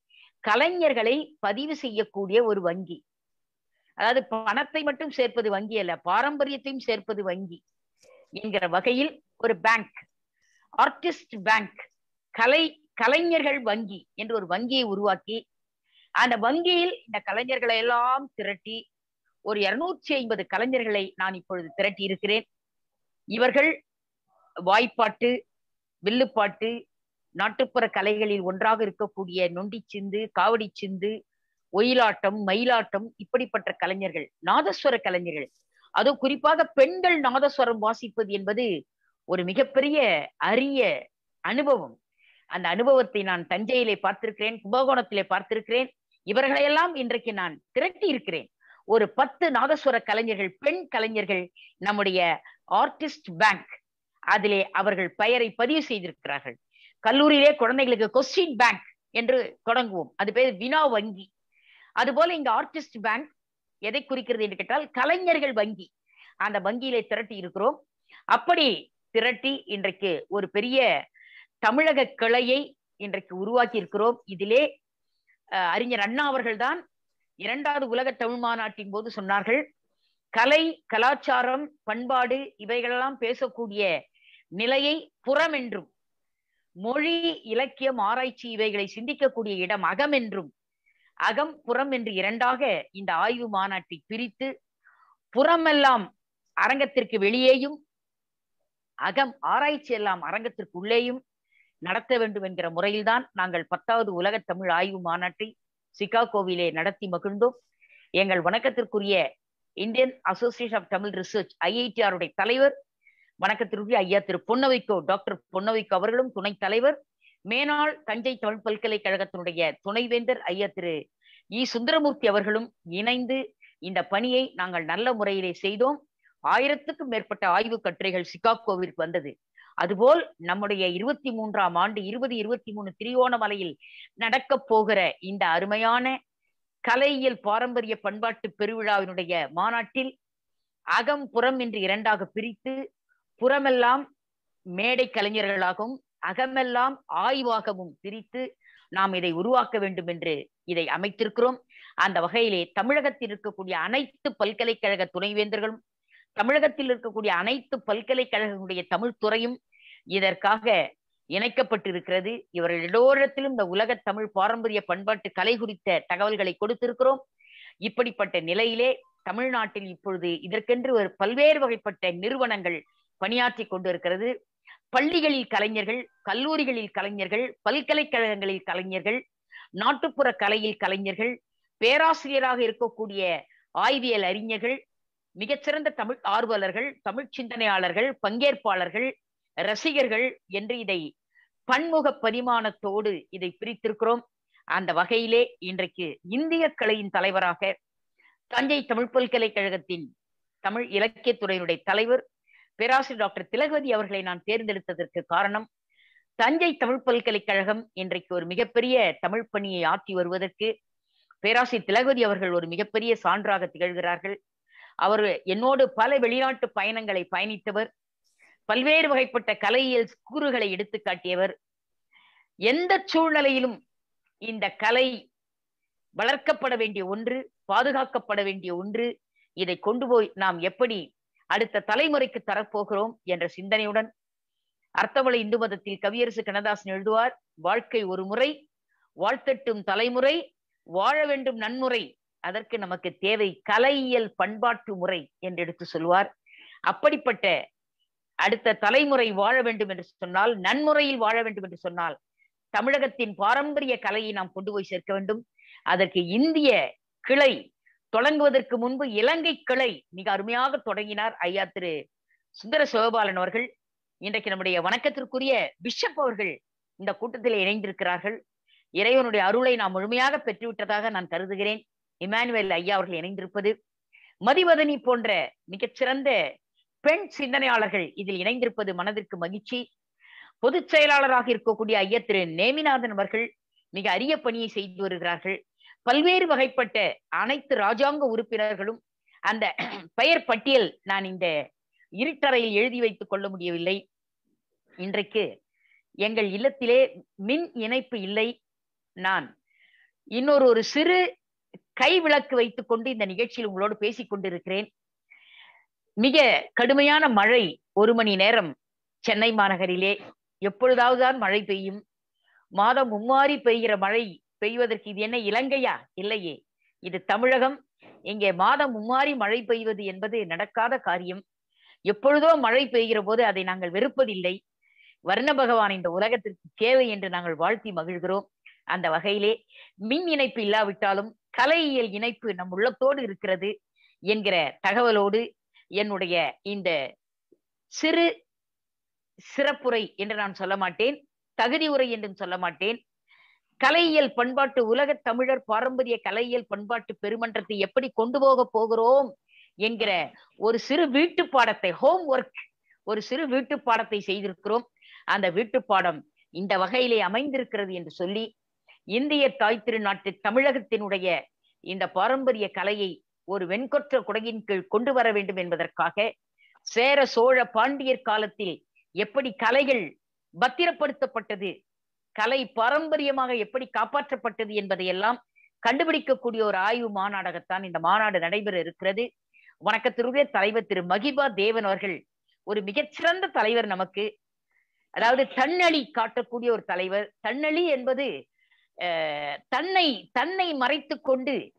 Speaker 3: கலைஞர்களை பதிவு செய்யக்கூடிய ஒரு வங்கி. அதாவது பணத்தை மட்டும் சேர்ப்பது வங்கி அல்ல பாரம்பரியத்தையும் சேர்ப்பது வங்கி என்கிற வகையில் ஒரு பேங்க் ஆர்டிஸ்ட் பேங்க் கலை கலைஞர்கள் வங்கி என்று ஒரு வங்கியை உருவாக்கி அந்த வங்கியில் இந்த கலைஞர்களை எல்லாம் திரட்டி ஒரு இருநூற்றி ஐம்பது கலைஞர்களை நான் இப்பொழுது திரட்டி இருக்கிறேன் இவர்கள் வாய்ப்பாட்டு வில்லுப்பாட்டு நாட்டுப்புற கலைகளில் ஒன்றாக இருக்கக்கூடிய நொண்டி சிந்து காவடி சிந்து ஒயிலாட்டம் மயிலாட்டம் இப்படிப்பட்ட கலைஞர்கள் நாதஸ்வர கலைஞர்கள். அதுவும் குறிப்பாக பெண்கள் நாதஸ்வரம் வாசிப்பது என்பது ஒரு மிகப்பெரிய அரிய அனுபவம். அந்த அனுபவத்தை நான் தஞ்சையிலே பார்த்திருக்கிறேன் கும்பகோணத்திலே பார்த்திருக்கிறேன். இவர்களையெல்லாம் இன்றைக்கு நான் திரட்டி இருக்கிறேன் ஒரு பத்து நாதஸ்வர கலைஞர்கள் பெண் கலைஞர்கள் நம்முடைய ஆர்டிஸ்ட் பேங்க் அதிலே அவர்கள் பெயரை பதிவு செய்திருக்கிறார்கள். கல்லூரியிலே குழந்தைகளுக்கு கொஸ்டின் பேங்க் என்று தொடங்குவோம். அது பேர் வினா வங்கி. அதுபோல இங்க ஆர்டிஸ்ட் பேங்க் எதை குறிக்கிறது என்று கேட்டால் கலைஞர்கள் வங்கி. அந்த வங்கியிலே திரட்டி இருக்கிறோம். அப்படி திரட்டி இன்றைக்கு ஒரு பெரிய தமிழக கிளையை இன்றைக்கு உருவாக்கி இருக்கிறோம். இதிலே அறிஞர் அண்ணா அவர்கள் தான் இரண்டாவது உலக தமிழ் மாநாட்டின் போது சொன்னார்கள் கலை கலாச்சாரம் பண்பாடு இவைகளெல்லாம் பேசக்கூடிய நிலையை புறம் என்றும் மொழி இலக்கியம் ஆராய்ச்சி இவைகளை சிந்திக்கக்கூடிய இடம் அகம் என்றும் அகம் புறம் என்று இரண்டாக இந்த ஆய்வு மாநாட்டை பிரித்து புறமெல்லாம் அரங்கத்திற்கு வெளியேயும் அகம் ஆராய்ச்சி எல்லாம் அரங்கத்திற்கு உள்ளேயும் நடத்த வேண்டும் என்கிற முறையில்தான் நாங்கள் பத்தாவது உலக தமிழ் ஆய்வு மாநாட்டை சிகாகோவிலே நடத்தி மகிழ்ந்தோம். எங்கள் வணக்கத்திற்குரிய Indian association of Tamil research ஐஐடிஆருடைய தலைவர் வணக்கத்திற்குரிய ஐயா திரு பொன்னவைக்கோ டாக்டர் பொன்னவைக்கோ அவர்களும் துணைத் தலைவர் மேனாள் தஞ்சை தமிழ் பல்கலைக்கழகத்தினுடைய துணைவேந்தர் ஐயா திரு இ. சுந்தரமூர்த்தி அவர்களும் இணைந்து இந்த பணியை நாங்கள் நல்ல முறையிலே செய்தோம். ஆயிரத்துக்கும் மேற்பட்ட ஆய்வு கட்டுரைகள் சிகாகோவிற்கு வந்தது. அதுபோல் நம்முடைய இருபத்தி மூன்றாம் ஆண்டு இருபது இருபத்தி மூணு திரிகோணமலையில் நடக்க போகிற இந்த அருமையான கலையியல் பாரம்பரிய பண்பாட்டு பெருவிழாவினுடைய மாநாட்டில் அகம் புறம் என்று இரண்டாக பிரித்து புறமெல்லாம் மேடை கலைஞர்களாகவும் அகமெல்லாம் ஆய்வாகவும் பிரித்து நாம் இதை உருவாக்க வேண்டும் என்று இதை அமைத்திருக்கிறோம். அந்த வகையிலே தமிழகத்தில் இருக்கக்கூடிய அனைத்து பல்கலைக்கழக துணைவேந்தர்களும் தமிழகத்தில் இருக்கக்கூடிய அனைத்து பல்கலைக்கழகங்களுடைய தமிழ் துறையும் இதற்காக இணைக்கப்பட்டிருக்கிறது. இவர்கள் எல்லோரிடத்திலும் இந்த உலக தமிழ் பாரம்பரிய பண்பாட்டு கலை குறித்த தகவல்களை கொடுத்திருக்கிறோம். இப்படிப்பட்ட நிலையிலே தமிழ்நாட்டில் இப்பொழுது இதற்கென்று ஒரு பல்வேறு வகைப்பட்ட நிறுவனங்கள் பணியாற்றி கொண்டிருக்கிறது. பள்ளிகளில் கலைஞர்கள் கல்லூரிகளில் கலைஞர்கள் பல்கலைக்கழகங்களில் கலைஞர்கள் நாட்டுப்புற கலையில் கலைஞர்கள் பேராசிரியராக இருக்கக்கூடிய ஆய்வியல் அறிஞர்கள் மிகச்சிறந்த தமிழ் ஆர்வலர்கள் தமிழ் சிந்தனையாளர்கள் பங்கேற்பாளர்கள் ரசிகர்கள் என்று இதை பன்முக பரிமாணத்தோடு இதை பிரித்திருக்கிறோம். அந்த வகையிலே இன்றைக்கு இந்திய கலையின் தலைவராக தஞ்சை தமிழ் பல்கலைக்கழகத்தின் தமிழ் இலக்கியத்துறையினுடைய தலைவர் பேராசிரியர் டாக்டர் திலகவதி அவர்களை நான் தேர்ந்தெடுத்ததற்கு காரணம் தஞ்சை தமிழ் பல்கலைக்கழகம் இன்றைக்கு ஒரு மிகப்பெரிய தமிழ் பணியை ஆற்றி வருவதற்கு பேராசிரியர் திலகவதி அவர்கள் ஒரு மிகப்பெரிய சான்றாக திகழ்கிறார்கள். அவர் என்னோடு பல வெளிநாட்டு பயணங்களை பயணித்தவர். பல்வேறு வகைப்பட்ட கலையியல் கூறுகளை எடுத்து காட்டியவர். எந்த சூழ்நிலையிலும் இந்த கலை வளர்க்கப்பட வேண்டிய ஒன்று பாதுகாக்கப்பட வேண்டிய ஒன்று. இதை கொண்டு போய் நாம் எப்படி அடுத்த தலைமுறைக்கு தரப்போகிறோம் என்ற சிந்தனையுடன் அர்த்தவளை இந்து மதத்தில் கவியரசு கண்ணதாசன் எழுதுவார் வாழ்க்கை ஒரு முறை வாழ்த்தட்டும் தலைமுறை வாழ வேண்டும் நன்முறை அதற்கு நமக்கு தேவை கலையியல் பண்பாட்டு முறை என்று எடுத்து சொல்வார் அப்படிப்பட்ட அடுத்த தலைமுறை வாழ வேண்டும் என்று சொன்னால் நன்முறையில் வாழ வேண்டும் என்று சொன்னால் தமிழகத்தின் பாரம்பரிய கலையை நாம் கொண்டு போய் சேர்க்க வேண்டும். அதற்கு இந்திய கிளை தொடங்குவதற்கு முன்பு இலங்கை கிளை மிக அருமையாக தொடங்கினார் ஐயா திரு சுந்தர சிவபாலன் அவர்கள். இன்றைக்கு நம்முடைய வணக்கத்திற்குரிய பிஷப் அவர்கள் இந்த கூட்டத்தில் இணைந்திருக்கிறார்கள். இறைவனுடைய அருளை நாம் முழுமையாக பெற்றுவிட்டதாக நான் கருதுகிறேன். இமானுவேல் ஐயா அவர்கள் இணைந்திருப்பது மதிவதனி போன்ற மிகச்சிறந்த பெண் சிந்தனையாளர்கள் இதில் இணைந்திருப்பது மனதிற்கு மகிழ்ச்சி. பொதுச் செயலாளராக இருக்கக்கூடிய ஐயா திரு நேமிநாதன் அவர்கள் மிக அரிய பணியை செய்து வருகிறார்கள். பல்வேறு வகைப்பட்ட அனைத்து ராஜாங்க உறுப்பினர்களும் அந்த பெயர் பட்டியல் நான் இந்த இருட்டறையில் எழுதி வைத்துக் கொள்ள முடியவில்லை. இன்றைக்கு எங்கள் இல்லத்திலே மின் இணைப்பு இல்லை. நான் இன்னொரு ஒரு சிறு கை விளக்கு வைத்துக் கொண்டு இந்த நிகழ்ச்சியில் உங்களோடு பேசிக் கொண்டிருக்கிறேன். மிக கடுமையான மழை ஒரு மணி நேரம் சென்னை மாநகரிலே. எப்பொழுதாவதுதான் மழை பெய்யும்? மாதம் மும்மாறி பெய்கிற மழை பெய்வதற்கு இது என்ன இலங்கையா? இல்லையே. இது தமிழகம். இங்கே மாதம் மும்மாறி மழை பெய்வது என்பது நடக்காத காரியம். எப்பொழுதோ மழை பெய்கிற போது அதை நாங்கள் வெறுப்பதில்லை. வர்ண பகவான் இந்த உலகத்திற்கு தேவை என்று நாங்கள் வாழ்த்தி மகிழ்கிறோம். அந்த வகையிலே மின் இணைப்பு இல்லாவிட்டாலும் கலையியல் இணைப்பு நம் உள்ளத்தோடு இருக்கிறது என்கிற தகவலோடு என்னுடைய இந்த சிறு சிறப்புரை என்று நான் சொல்ல மாட்டேன் தகுதி உரை என்றும் சொல்ல மாட்டேன். கலையியல் பண்பாட்டு உலக தமிழர் பாரம்பரிய கலையியல் பண்பாட்டு பெருமன்றத்தை எப்படி கொண்டு போக போகிறோம் என்கிற ஒரு சிறு வீட்டு பாடத்தை ஹோம் ஒர்க் ஒரு சிறு வீட்டு பாடத்தை செய்திருக்கிறோம். அந்த வீட்டு பாடம் இந்த வகையிலே அமைந்திருக்கிறது என்று சொல்லி இந்திய தாய் திருநாட்டு தமிழகத்தினுடைய இந்த பாரம்பரிய கலையை ஒரு வெண்கொற்ற குடையின் கீழ் கொண்டு வர வேண்டும் என்பதற்காக சேர சோழ பாண்டியர் காலத்தில் எப்படி கலைகள் பத்திரப்படுத்தப்பட்டது கலை பாரம்பரியமாக எப்படி காப்பாற்றப்பட்டது என்பதையெல்லாம் கண்டுபிடிக்கக்கூடிய ஒரு ஆய்வு மாநாடகத்தான் இந்த மாநாடு நடைபெற இருக்கிறது. வணக்கத்திற்குரிய தலைவர் திரு மகிபா தேவன் அவர்கள் ஒரு மிகச்சிறந்த தலைவர் நமக்கு. அதாவது தன்னழி காட்டக்கூடிய ஒரு தலைவர். தன்னழி என்பது தன்னை தன்னை மறைத்து கொண்டு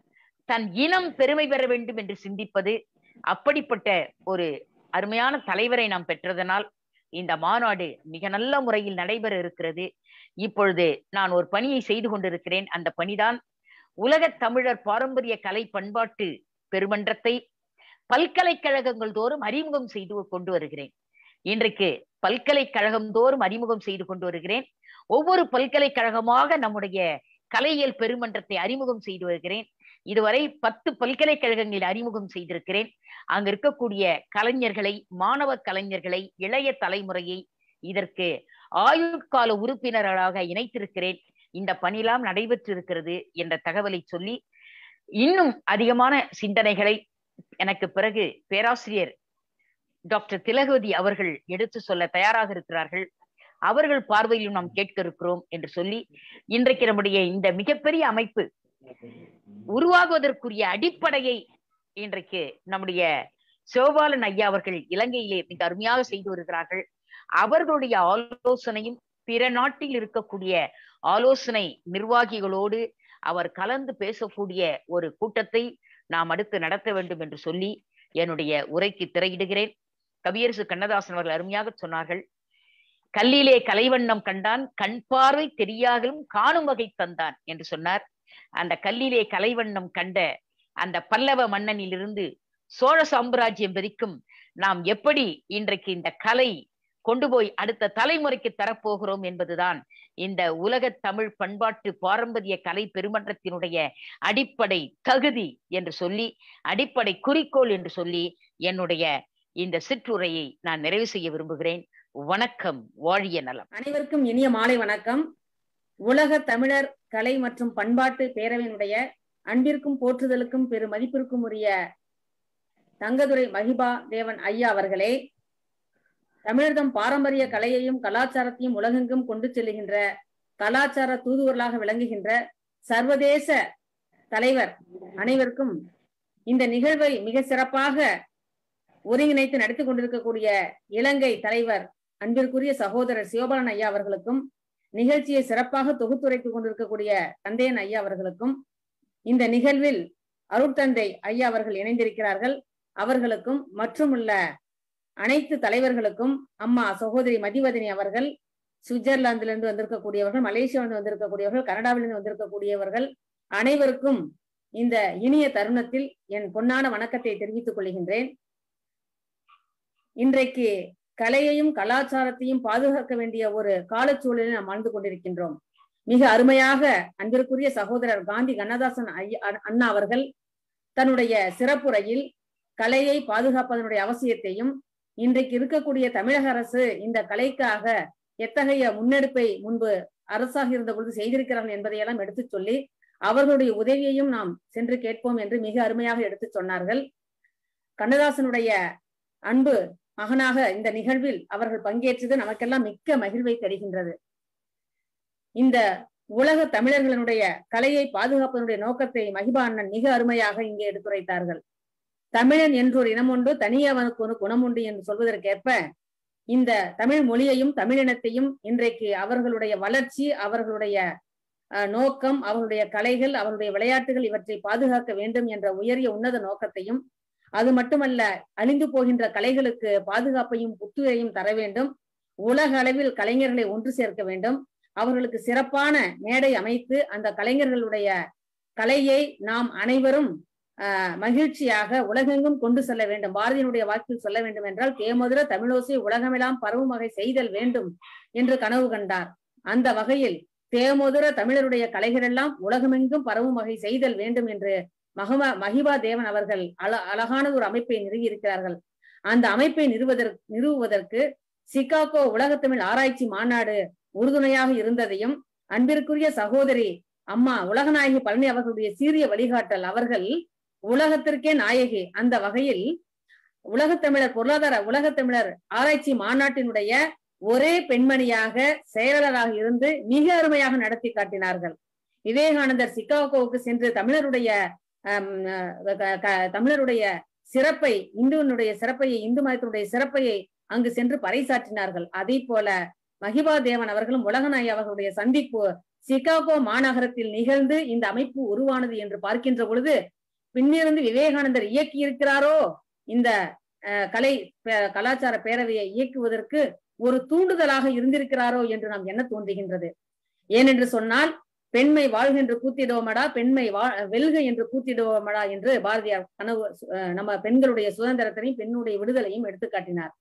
Speaker 3: தன் இனம் பெருமை பெற வேண்டும் என்று சிந்திப்பது அப்படிப்பட்ட ஒரு அருமையான தலைவரை நாம் பெற்றதனால் இந்த மாநாடு மிக நல்ல முறையில் நடைபெற இருக்கிறது. இப்பொழுது நான் ஒரு பணியை செய்து கொண்டிருக்கிறேன். அந்த பணிதான் உலகத் தமிழர் பாரம்பரிய கலை பண்பாட்டு பெருமன்றத்தை பல்கலைக்கழகங்கள் தோறும் அறிமுகம் செய்து கொண்டு வருகிறேன். இன்றைக்கு பல்கலைக்கழகம் தோறும் அறிமுகம் செய்து கொண்டு வருகிறேன். ஒவ்வொரு பல்கலைக்கழகமாக நம்முடைய கலையியல் பெருமன்றத்தை அறிமுகம் செய்து வருகிறேன். இதுவரை பத்து பல்கலைக்கழகங்களில் அறிமுகம் செய்திருக்கிறேன். அங்க இருக்கக்கூடிய கலைஞர்களை மாணவ கலைஞர்களை இளைய தலைமுறையை இதற்கு ஆயுட்கால உறுப்பினர்களாக இணைத்திருக்கிறேன். இந்த பணியெல்லாம் நடைபெற்றிருக்கிறது என்ற தகவலை சொல்லி இன்னும் அதிகமான சிந்தனைகளை எனக்கு பிறகு பேராசிரியர் டாக்டர் திலகவதி அவர்கள் எடுத்து சொல்ல தயாராக இருக்கிறார்கள். அவர்கள் பார்வையிலும் நாம் கேட்க இருக்கிறோம் என்று சொல்லி இன்றைக்கு நம்முடைய இந்த மிகப்பெரிய அமைப்பு உருவாகுவதற்குரிய அடிப்படையை இன்றைக்கு நம்முடைய சிவபாலன் ஐயா அவர்கள் இலங்கையிலே மிக அருமையாக செய்து வருகிறார்கள். அவர்களுடைய ஆலோசனையும் பிற நாட்டில் இருக்கக்கூடிய ஆலோசனை நிர்வாகிகளோடு அவர் கலந்து பேசக்கூடிய ஒரு கூட்டத்தை நாம் அடுத்து நடத்த வேண்டும் என்று சொல்லி என்னுடைய உரைக்கு திரையிடுகிறேன். கவியரசு கண்ணதாசன் அவர்கள் அருமையாக சொன்னார்கள். கல்லிலே கலைவண்ணம் கண்டான் கண் பார்வை தெரியாகலும் காணும் வகை தந்தான் என்று சொன்னார். அந்த கல்லிலே கலைவண்ணம் கண்ட அந்த பல்லவ மன்னனிலிருந்து சோழ சாம்ராஜ்யம் வரைக்கும் நாம் எப்படி இன்றைக்கு இந்த கலை கொண்டு போய் அடுத்த தலைமுறைக்கு தரப்போகிறோம் என்பதுதான் இந்த உலக தமிழ் பண்பாட்டு பாரம்பரிய கலை பெருமன்றத்தினுடைய அடிப்படை தகுதி என்று சொல்லி அடிப்படை குறிக்கோள் என்று சொல்லி என்னுடைய இந்த சிற்றுரையை நான் நிறைவு செய்ய விரும்புகிறேன். வணக்கம் வாழிய நலம்.
Speaker 5: அனைவருக்கும் இனிய மாலை வணக்கம். உலக தமிழர் கலை மற்றும் பண்பாட்டு பேரவையினுடைய அன்பிற்கும் போற்றுதலுக்கும் பெரு மதிப்பிற்கும் உரிய தங்கதுரை மகிபா தேவன் ஐயா அவர்களே தமிழர்தம் பாரம்பரிய கலையையும் கலாச்சாரத்தையும் உலகெங்கும் கொண்டு செல்லுகின்ற கலாச்சார தூதுவர்களாக விளங்குகின்ற சர்வதேச தலைவர் அனைவருக்கும் இந்த நிகழ்வை மிக சிறப்பாக ஒருங்கிணைத்து நடத்தி கொண்டிருக்கக்கூடிய இலங்கை தலைவர் அன்பிற்குரிய சகோதரர் சிவபாலன் ஐயா அவர்களுக்கும் நிகழ்ச்சியை சிறப்பாக தொகுத்துரைத்துக் கொண்டிருக்கக்கூடிய தந்தையன் ஐயா அவர்களுக்கும் இந்த நிகழ்வில் அருட்தந்தை ஐயா அவர்கள் இணைந்திருக்கிறார்கள். அவர்களுக்கும் மற்றும் உள்ள அனைத்து தலைவர்களுக்கும் அம்மா சகோதரி மதிவதனி அவர்கள் சுவிட்சர்லாந்திலிருந்து வந்திருக்கக்கூடியவர்கள் மலேசியாவிலிருந்து வந்திருக்கக்கூடியவர்கள் கனடாவிலிருந்து வந்திருக்கக்கூடியவர்கள் அனைவருக்கும் இந்த இனிய தருணத்தில் என் பொன்னான வணக்கத்தை தெரிவித்துக் கொள்கின்றேன். இன்றைக்கு கலையையும் கலாச்சாரத்தையும் பாதுகாக்க வேண்டிய ஒரு காலச்சூழலில் நாம் வாழ்ந்து கொண்டிருக்கின்றோம். மிக அருமையாக அன்பிற்குரிய சகோதரர் காந்தி கண்ணதாசன் அண்ணா அவர்கள் தன்னுடைய சிறப்புரையில் கலையை பாதுகாப்பதனுடைய அவசியத்தையும் இன்றைக்கு இருக்கக்கூடிய தமிழக அரசு இந்த கலைக்காக எத்தகைய முன்னெடுப்பை முன்பு அரசாக இருந்த பொழுது செய்திருக்கிறார்கள் என்பதையெல்லாம் எடுத்துச் சொல்லி அவர்களுடைய உதவியையும் நாம் சென்று கேட்போம் என்று மிக அருமையாக எடுத்துச் சொன்னார்கள். கண்ணதாசனுடைய அன்பு மகனாக இந்த நிகழ்வில் அவர்கள் பங்கேற்றது நமக்கெல்லாம் மிக்க மகிழ்வை தருகின்றது. இந்த உலக தமிழர்களுடைய கலையை பாதுகாப்பதனுடைய நோக்கத்தை மகிபாண்ணன் மிக அருமையாக இங்கே எடுத்துரைத்தார்கள். தமிழன் என்றொரு இனம் உண்டு தனியவனுக்கு ஒரு குணம் உண்டு என்று சொல்வதற்கேற்ப இந்த தமிழ் மொழியையும் தமிழினத்தையும் இன்றைக்கு அவர்களுடைய வளர்ச்சி அவர்களுடைய நோக்கம் அவர்களுடைய கலைகள் அவர்களுடைய விளையாட்டுகள் இவற்றை பாதுகாக்க வேண்டும் என்ற உயரிய உன்னத நோக்கத்தையும் அது மட்டுமல்ல அழிந்து போகின்ற கலைகளுக்கு பாதுகாப்பையும் புத்துயிரையும் தர வேண்டும். உலக அளவில் கலைஞர்களை ஒன்று சேர்க்க வேண்டும். அவர்களுக்கு சிறப்பான மேடை அமைத்து அந்த கலைஞர்களுடைய கலையை நாம் அனைவரும் ஆஹ் மகிழ்ச்சியாக உலகெங்கும் கொண்டு செல்ல வேண்டும். பாரதியினுடைய வாக்கில் சொல்ல வேண்டும் என்றால் தேமதுர தமிழோசை உலகமெல்லாம் பரவும் வகை செய்தல் வேண்டும் என்று கனவு கண்டார். அந்த வகையில் தேமதுர தமிழருடைய கலைகள் எல்லாம் உலகமெங்கும் பரவும் வகை செய்தல் வேண்டும் என்று மகமா மகிபா தேவன் அவர்கள் அழ அழகான ஒரு அமைப்பை நிறுவியிருக்கிறார்கள். அந்த அமைப்பை நிறுவதற்கு நிறுவுவதற்கு சிகாகோ உலகத்தமிழ் ஆராய்ச்சி மாநாடு உறுதுணையாக இருந்ததையும் அன்பிற்குரிய சகோதரி அம்மா உலகநாயகி பழனி அவர்களுடைய சீரிய வழிகாட்டல் அவர்கள் உலகத்திற்கே நாயகி. அந்த வகையில் உலகத்தமிழர் பொருளாதார உலகத்தமிழர் ஆராய்ச்சி மாநாட்டினுடைய ஒரே பெண்மணியாக செயலாளராக இருந்து மிக அருமையாக நடத்தி காட்டினார்கள். விவேகானந்தர் சிகாகோவுக்கு சென்று தமிழருடைய தமிழருடைய சிறப்பை இந்துவனுடைய சிறப்பையை இந்து மதத்தினுடைய சிறப்பையை அங்கு சென்று பறைசாற்றினார்கள். அதே போல மகிபா தேவன் அவர்களும் உலகநாயகி அவர்களுடைய சந்திப்பு சிகாகோ மாநகரத்தில் நிகழ்ந்து இந்த அமைப்பு உருவானது என்று பார்க்கின்ற பொழுது பின்னிருந்து விவேகானந்தர் இயக்கி இருக்கிறாரோ இந்த அஹ், கலை பே- கலாச்சார பேரவையை இயக்குவதற்கு ஒரு தூண்டுதலாக இருந்திருக்கிறாரோ என்று நாம் என்ன தோன்றுகின்றது? ஏனென்று சொன்னால் பெண்மை வாழ்க என்று கூத்திடுவோமடா பெண்மை வா வெல்க என்று கூத்திடுவோமடா என்று பாரதியார் கனவு நம்ம பெண்களுடைய சுதந்திரத்தையும் பெண்ணுடைய விடுதலையும் எடுத்துக்காட்டினார்.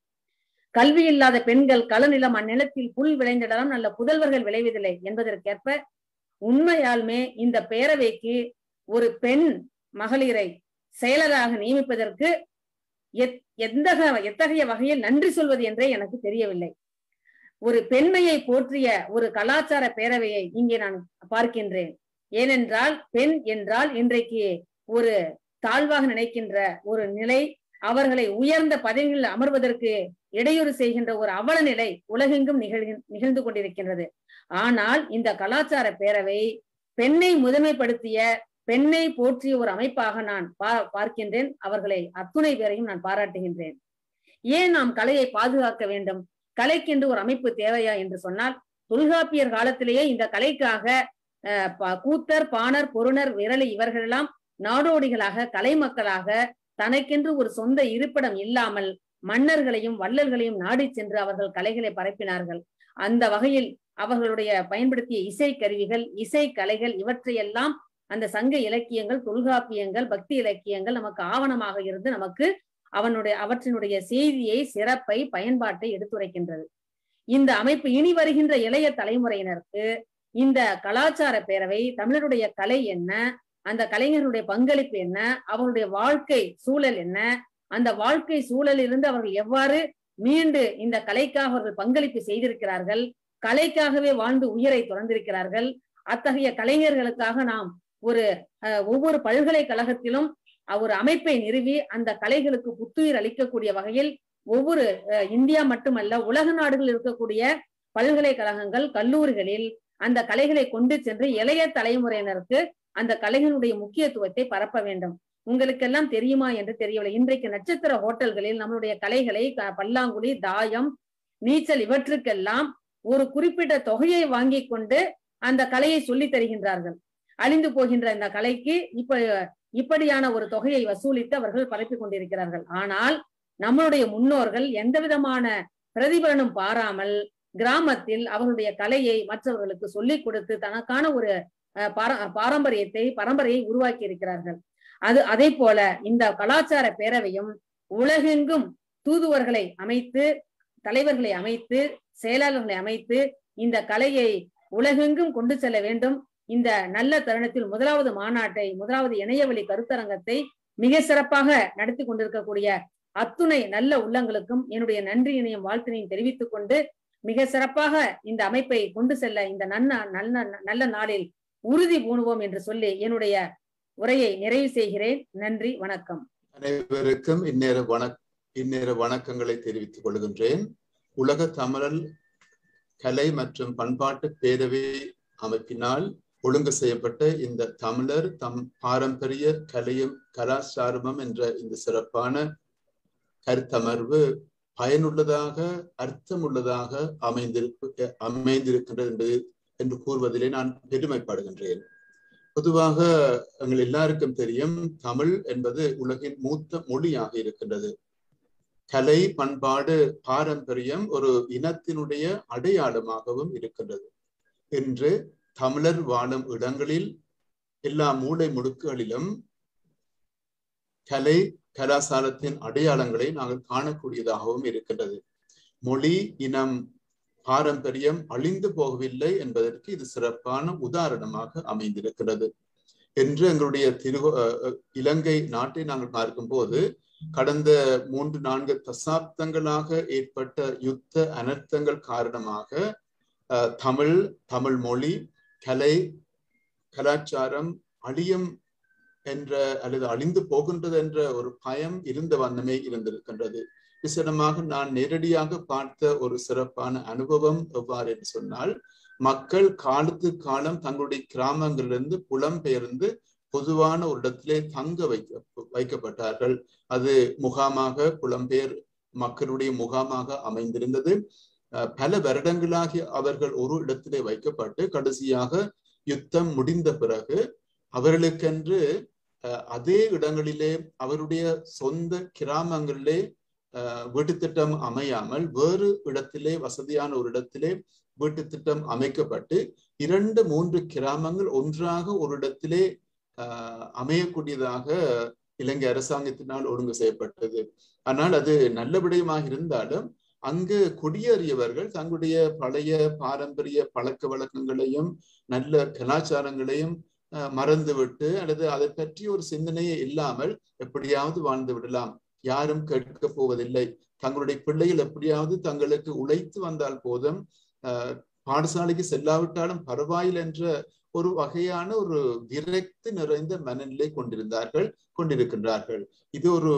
Speaker 5: கல்வி இல்லாத பெண்கள் களநிலம் அந்நிலத்தில் புல் விளைந்திடலாம் நல்ல புதல்வர்கள் விளைவதில்லை என்பதற்கேற்ப உண்மையாலுமே இந்த பேரவைக்கு ஒரு பெண் மகளிரை செயலராக நியமிப்பதற்கு எத்- எந்த எத்தகைய வகையில் நன்றி சொல்வது என்றே எனக்கு தெரியவில்லை. ஒரு பெண்மையை போற்றிய ஒரு கலாச்சார பேரவையை இங்கே நான் பார்க்கின்றேன். ஏனென்றால் பெண் என்றால் இன்றைக்கு ஒரு தாழ்வாக நினைக்கின்ற ஒரு நிலை அவர்களை உயர்ந்த பதவிகளில் அமர்வதற்கு இடையூறு செய்கின்ற ஒரு அவல நிலை உலகெங்கும் நிகழ்கின் நிகழ்ந்து கொண்டிருக்கின்றது. ஆனால் இந்த கலாச்சார பேரவை பெண்ணை முதன்மைப்படுத்திய பெண்ணை போற்றிய ஒரு அமைப்பாக நான் பா- பார்க்கின்றேன். அவர்களை அத்துணை பேரையும் நான் பாராட்டுகின்றேன். ஏன் நாம் கலையை பாதுகாக்க வேண்டும்? கலைக்கென்று ஒரு அமைப்பு தேவையா என்று சொன்னால் தொல்காப்பியர் காலத்திலேயே இந்த கலைக்காக கூத்தர் பாணர் பொருணர் விரலி இவர்களெல்லாம் நாடோடிகளாக கலை மக்களாக தனக்கென்று ஒரு சொந்த இருப்பிடம் இல்லாமல் மன்னர்களையும் வள்ளல்களையும் நாடி சென்று அவர்கள் கலைகளை பரப்பினார்கள். அந்த வகையில் அவர்களுடைய பயன்படுத்திய இசை கருவிகள் இசை கலைகள் இவற்றையெல்லாம் அந்த சங்க இலக்கியங்கள் தொல்காப்பியங்கள் பக்தி இலக்கியங்கள் நமக்கு ஆவணமாக இருந்து நமக்கு அவனுடைய அவற்றினுடைய செய்தியை சிறப்பை பயன்பாட்டை எடுத்துரைக்கின்றது. இந்த அமைப்பு இனி வருகின்ற இளைய தலைமுறையினருக்கு இந்த கலாச்சார பேரவை தமிழருடைய கலை என்ன அந்த கலைஞருடைய பங்களிப்பு என்ன அவருடைய வாழ்க்கை சூழல் என்ன அந்த வாழ்க்கை சூழலிலிருந்து அவர்கள் எவ்வாறு மீண்டு இந்த கலைக்காக அவர்கள் பங்களிப்பு செய்திருக்கிறார்கள் கலைக்காகவே வாழ்ந்து உயிரை துறந்திருக்கிறார்கள் அத்தகைய கலைஞர்களுக்காக நாம் ஒரு அஹ், ஒவ்வொரு பல்கலைக்கழகத்திலும் ஒரு அமைப்பை நிறுவி அந்த கலைகளுக்கு புத்துயிர் அளிக்கக்கூடிய வகையில் ஒவ்வொரு அஹ், இந்தியா மட்டுமல்ல உலக நாடுகளில் இருக்கக்கூடிய பல்கலைக்கழகங்கள் கல்லூரிகளில் அந்த கலைகளை கொண்டு சென்று இளைய தலைமுறையினருக்கு அந்த கலைகளுடைய முக்கியத்துவத்தை பரப்ப வேண்டும். உங்களுக்கெல்லாம் தெரியுமா என்று தெரியவில்லை. இன்றைக்கு நட்சத்திர ஹோட்டல்களில் நம்மளுடைய கலைகளை க- பல்லாங்குழி தாயம் நீச்சல் இவற்றுக்கெல்லாம் ஒரு குறிப்பிட்ட தொகையை வாங்கி கொண்டு அந்த கலையை சொல்லி தருகின்றார்கள். அழிந்து போகின்ற இந்த கலைக்கு இப்ப இப்படியான ஒரு தொகையை வசூலித்து அவர்கள் பரப்பிக் கொண்டிருக்கிறார்கள். ஆனால் நம்மளுடைய முன்னோர்கள் எந்த விதமான பிரதிபலனும் பாராமல் கிராமத்தில் அவர்களுடைய கலையை மற்றவர்களுக்கு சொல்லிக் கொடுத்து தனக்கான ஒரு அஹ், பார- பாரம்பரியத்தை பரம்பரையை உருவாக்கி இருக்கிறார்கள். அது அதே போல இந்த கலாச்சார பேரவையும் உலகெங்கும் தூதுவர்களை அமைத்து தலைவர்களை அமைத்து செயலாளர்களை அமைத்து இந்த கலையை உலகெங்கும் கொண்டு செல்ல வேண்டும். இந்த நல்ல தருணத்தில் முதலாவது மாநாட்டை முதலாவது இணையவழி கருத்தரங்கத்தை மிக சிறப்பாக நடத்தி கொண்டிருக்கக்கூடிய அத்துணை நல்ல உள்ளங்களுக்கும் என்னுடைய நன்றியினையும் வாழ்த்தினையும் தெரிவித்துக் கொண்டு மிக சிறப்பாக இந்த அமைப்பை கொண்டு செல்ல இந்த நன்ன நல்ல நல்ல நாளில் உறுதி பூணுவோம் என்று சொல்லி என்னுடைய உரையை நிறைவு செய்கிறேன். நன்றி வணக்கம்.
Speaker 6: அனைவருக்கும் இந்நேர வணக் இந்நேர வணக்கங்களை தெரிவித்துக் கொள்கின்றேன். உலக தமிழல் கலை மற்றும் பண்பாட்டு பேரவை அமைப்பினால் ஒழுங்கு செய்யப்பட்ட இந்த தமிழர் தம் பாரம்பரிய கலையும் கலாச்சாரமும் என்ற இந்த சிறப்பான கருத்தமர்வு பயனுள்ளதாக அர்த்தமுள்ளதாக அமைந்திருக்கு அமைந்திருக்கின்றது என்பது என்று கூறுவதிலே நான் பெருமைப்படுகின்றேன். பொதுவாக எங்கள் எல்லாருக்கும் தெரியும் தமிழ் என்பது உலகின் மூத்த மொழியாக இருக்கின்றது. கலை பண்பாடு பாரம்பரியம் ஒரு இனத்தினுடைய அடையாளமாகவும் இருக்கின்றது. இன்று தமிழர் வாழும் இடங்களில் எல்லா மூளை முடுக்குகளிலும் கலை கலாசாரத்தின் அடையாளங்களை நாங்கள் காணக்கூடியதாகவும் இருக்கின்றது. மொழி இனம் பாரம்பரியம் அழிந்து போகவில்லை என்பதற்கு இது சிறப்பான உதாரணமாக அமைந்திருக்கிறது. என்று எங்களுடைய திரு இலங்கை நாட்டை நாங்கள் பார்க்கும்போது கடந்த மூன்று நான்கு தசாப்தங்களாக ஏற்பட்ட யுத்த அனர்த்தங்கள் காரணமாக தமிழ் தமிழ் மொழி கலை கலாச்சாரம் அழியும் என்ற அல்லது அழிந்து போகின்றது என்ற ஒரு பயம் இருந்த வண்ணமே இருந்திருக்கின்றது. விசனமாக நான் நேரடியாக பார்த்த ஒரு சிறப்பான அனுபவம் எவ்வாறு என்று சொன்னால் மக்கள் காலத்து காலம் தங்களுடைய கிராமங்களிலிருந்து புலம்பெயர்ந்து பொதுவான ஒரு இடத்திலே தங்க வைக்க வைக்கப்பட்டார்கள். அது முகாமாக புலம்பெயர் மக்களுடைய முகாமாக அமைந்திருந்தது. பல வருடங்களாக அவர்கள் ஒரு இடத்திலே வைக்கப்பட்டு கடைசியாக யுத்தம் முடிந்த பிறகு அவர்களுக்கென்று அஹ், அதே இடங்களிலே அவருடைய சொந்த கிராமங்களிலே அஹ், திட்டம் அமையாமல் வேறு இடத்திலே வசதியான ஒரு இடத்திலே வீட்டு திட்டம் அமைக்கப்பட்டு இரண்டு மூன்று கிராமங்கள் ஒன்றாக ஒரு இடத்திலே ஆஹ் அமையக்கூடியதாக இலங்கை அரசாங்கத்தினால் ஒழுங்கு செய்யப்பட்டது. ஆனால் அது நல்ல விடயமாக இருந்தாலும் அங்கு குடியேறியவர்கள் தங்களுடைய பழைய பாரம்பரிய பழக்க வழக்கங்களையும் நல்ல கலாச்சாரங்களையும் மறந்துவிட்டு அல்லது அதை பற்றி ஒரு சிந்தனையே இல்லாமல் எப்படியாவது வாழ்ந்து விடலாம். யாரும் கேட்க போவதில்லை. தங்களுடைய பிள்ளைகள் எப்படியாவது தங்களுக்கு உழைத்து வந்தால் போதும். பாடசாலைக்கு செல்லாவிட்டாலும் பரவாயில்லை என்ற ஒரு வகையான ஒரு விரக்தி நிறைந்த மனநிலை கொண்டிருந்தார்கள் கொண்டிருக்கின்றார்கள். இது ஒரு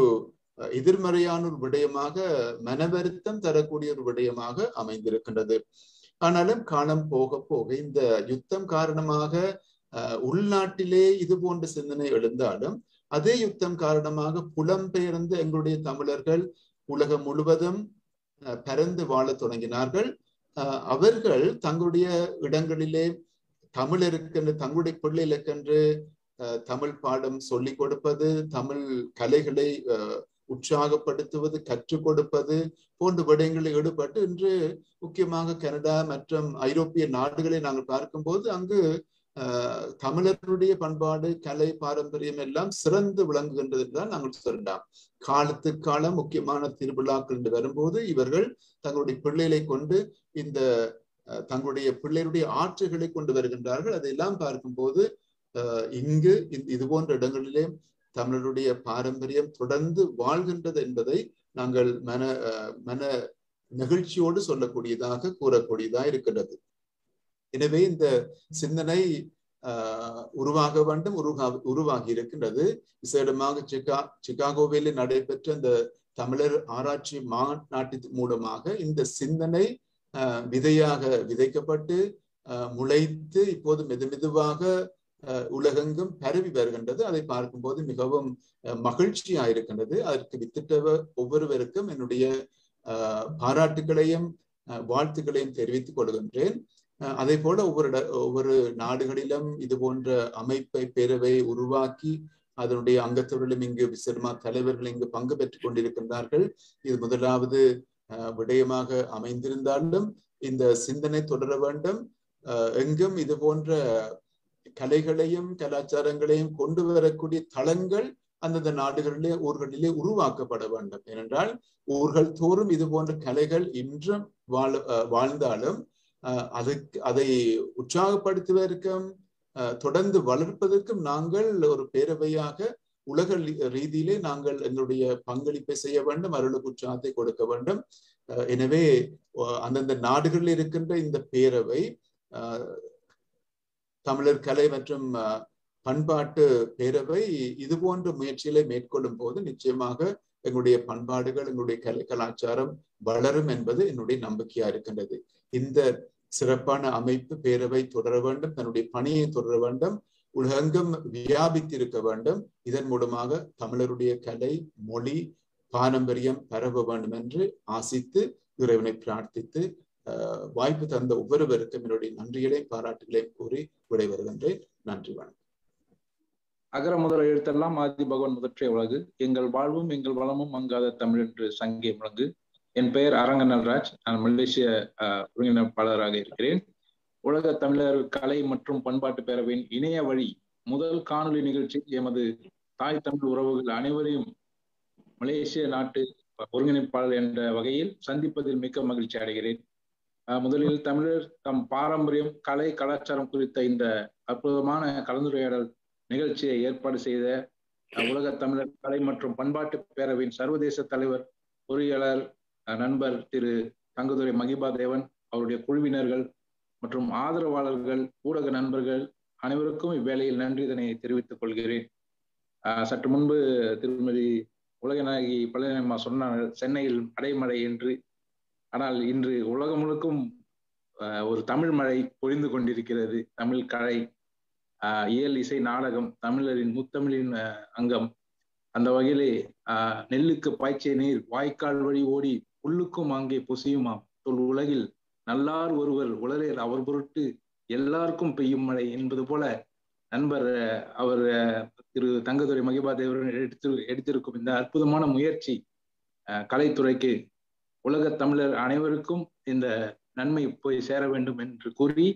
Speaker 6: எதிர்மறையான ஒரு விடயமாக மனவருத்தம் தரக்கூடிய ஒரு விடயமாக அமைந்திருக்கின்றது. ஆனாலும் காலம் போக போக இந்த யுத்தம் காரணமாக அஹ், உள்நாட்டிலே இது போன்ற சிந்தனை எழுந்தாலும் அதே யுத்தம் காரணமாக புலம்பெயர்ந்து எங்களுடைய தமிழர்கள் உலகம் முழுவதும் அஹ், பரந்து வாழத் தொடங்கினார்கள். அஹ், அவர்கள் தங்களுடைய இடங்களிலே தமிழருக்கென்று தங்களுடைய பிள்ளைகளுக்கென்று அஹ், தமிழ் பாடம் சொல்லிக் கொடுப்பது தமிழ் கலைகளை அஹ், உற்சாகப்படுத்துவது கற்றுக் கொடுப்பது போன்ற விடயங்களில் ஈடுபட்டு இன்று முக்கியமாக கனடா மற்றும் ஐரோப்பிய நாடுகளை நாங்கள் பார்க்கும்போது அங்கு அஹ், தமிழருடைய பண்பாடு கலை பாரம்பரியம் எல்லாம் சிறந்து விளங்குகின்றது என்றால் நாங்கள் சொல்லலாம் காலத்துக்கு காலம் முக்கியமான திருவிழாக்கள் என்று வரும்போது இவர்கள் தங்களுடைய பிள்ளைகளை கொண்டு இந்த அஹ், தங்களுடைய பிள்ளைகளுடைய ஆற்றுகளை கொண்டு வருகின்றார்கள். அதையெல்லாம் பார்க்கும்போது அஹ், இங்கு இது போன்ற இடங்களிலே தமிழருடைய பாரம்பரியம் தொடர்ந்து வாழ்கின்றது என்பதை நாங்கள் மன அஹ், மன நெகிழ்ச்சியோடு சொல்லக்கூடியதாக கூறக்கூடியதாக இருக்கின்றது. எனவே இந்த சிந்தனை உருவாக வேண்டும் உருவா உருவாகி இருக்கின்றது. விசேடமாக சிகா சிகாகோவிலே நடைபெற்ற இந்த தமிழர் ஆராய்ச்சி மாநாட்டின் மூலமாக இந்த சிந்தனை விதையாக விதைக்கப்பட்டு முளைத்து இப்போது மெது மெதுவாக உலகெங்கும் பரவி வருகின்றது. அதை பார்க்கும்போது மிகவும் மகிழ்ச்சியா இருக்கின்றது அதற்கு வித்திட்டவர் ஒவ்வொருவருக்கும் என்னுடைய ஆஹ், பாராட்டுகளையும் வாழ்த்துக்களையும் தெரிவித்துக் கொள்கின்றேன். அஹ் அதே போல ஒவ்வொரு ஒவ்வொரு நாடுகளிலும் இது போன்ற அமைப்பை பேரவை உருவாக்கி அதனுடைய அங்கத்தவர்களும் இங்கு விசர்மா தலைவர்கள் இங்கு பங்கு பெற்றுக் கொண்டிருக்கின்றார்கள். இது முதலாவது விடயமாக அமைந்திருந்தாலும் இந்த சிந்தனை தொடர வேண்டும். அஹ், எங்கும் இது போன்ற கலைகளையும் கலாச்சாரங்களையும் கொண்டு வரக்கூடிய தளங்கள் அந்தந்த நாடுகளிலே ஊர்களிலே உருவாக்கப்பட வேண்டும். ஏனென்றால் ஊர்கள் தோறும் இது போன்ற கலைகள் இன்றும் வாழ அஹ், வாழ்ந்தாலும் அதுக்கு அதை உற்சாகப்படுத்துவதற்கும் தொடர்ந்து வளர்ப்பதற்கும் நாங்கள் ஒரு பேரவையாக உலக ரீதியிலே நாங்கள் எங்களுடைய பங்களிப்பை செய்ய வேண்டும் அருளுக்கு உற்சாகத்தை கொடுக்க வேண்டும். அஹ், எனவே அந்தந்த நாடுகளில் இருக்கின்ற இந்த பேரவை அஹ், தமிழர் கலை மற்றும் பண்பாட்டு பேரவை இது போன்ற முயற்சிகளை மேற்கொள்ளும் போது நிச்சயமாக எங்களுடைய பண்பாடுகள் எங்களுடைய கலை கலாச்சாரம் வளரும் என்பது என்னுடைய நம்பிக்கையா இருக்கின்றது. இந்த சிறப்பான அமைப்பு பேரவை தொடர வேண்டும் தன்னுடைய பணியை தொடர வேண்டும் உலகெங்கும் வியாபித்திருக்க வேண்டும். இதன் மூலமாக தமிழருடைய கலை மொழி பாரம்பரியம் பரவ வேண்டும் என்று ஆசித்து இறைவனை பிரார்த்தித்து வாய்ப்பு தந்த ஒவ்வொருவருக்கும் என்னுடைய நன்றிகளையும் பாராட்டுகளையும் கூறி விடைபெறுகின்றேன். நன்றி வணக்கம்.
Speaker 7: அகர முதல எழுத்தெல்லாம் ஆதி பகவான் முதற்றே உலகு. எங்கள் வாழ்வும் எங்கள் வளமும் மங்காத தமிழ் என்று சங்கே முழங்கு. என் பெயர் அரங்கநல்ராஜ். நான் மலேசிய ஒருங்கிணைப்பாளராக இருக்கிறேன். உலக தமிழர் கலை மற்றும் பண்பாட்டு பேரவையின் இணைய வழி முதல் காணொளி நிகழ்ச்சி எமது தாய் தமிழ் உறவுகள் அனைவரையும் மலேசிய நாட்டு ஒருங்கிணைப்பாளர் என்ற வகையில் சந்திப்பதில் மிக்க மகிழ்ச்சி அடைகிறேன். முதலில் தமிழர் தம் பாரம்பரியம் கலை கலாச்சாரம் குறித்த இந்த அற்புதமான கலந்துரையாடல் நிகழ்ச்சியை ஏற்பாடு செய்த உலக தமிழர் கலை மற்றும் பண்பாட்டு பேரவையின் சர்வதேச தலைவர் பொறியாளர் அஹ், நண்பர் திரு தங்கதுரை மகிபா தேவன் அவருடைய குழுவினர்கள் மற்றும் ஆதரவாளர்கள் ஊடக நண்பர்கள் அனைவருக்கும் இவ்வேளையில் நன்றி இதனை தெரிவித்துக் கொள்கிறேன். சற்று முன்பு திருமதி உலகநாயகி பழனியம்மா சொன்னார் சென்னையில் அடைமழை என்று ஆனால் இன்று உலகம் முழுக்கும் ஒரு தமிழ் மழை பொழிந்து கொண்டிருக்கிறது. தமிழ் கலை ஆஹ் இயல் இசை நாடகம் தமிழரின் முத்தமிழின் அங்கம். அந்த வகையிலே ஆஹ் நெல்லுக்கு பாய்ச்சிய நீர் வாய்க்கால் வழி ஓடி புல்லுக்கும் அங்கே பொசியுமாம். தொல் உலகில் நல்லார் ஒருவர் உலரேர் அவர் பொருட்டு எல்லாருக்கும் பெய்யும் மழை என்பது போல நண்பர் அவர் திரு தங்கதுரை மகிபாதேவர்கள் எடுத்து எடுத்திருக்கும் இந்த அற்புதமான முயற்சி கலைத்துறைக்கு உலகத் தமிழர் அனைவருக்கும் இந்த நன்மை போய் சேர வேண்டும் என்று கூறி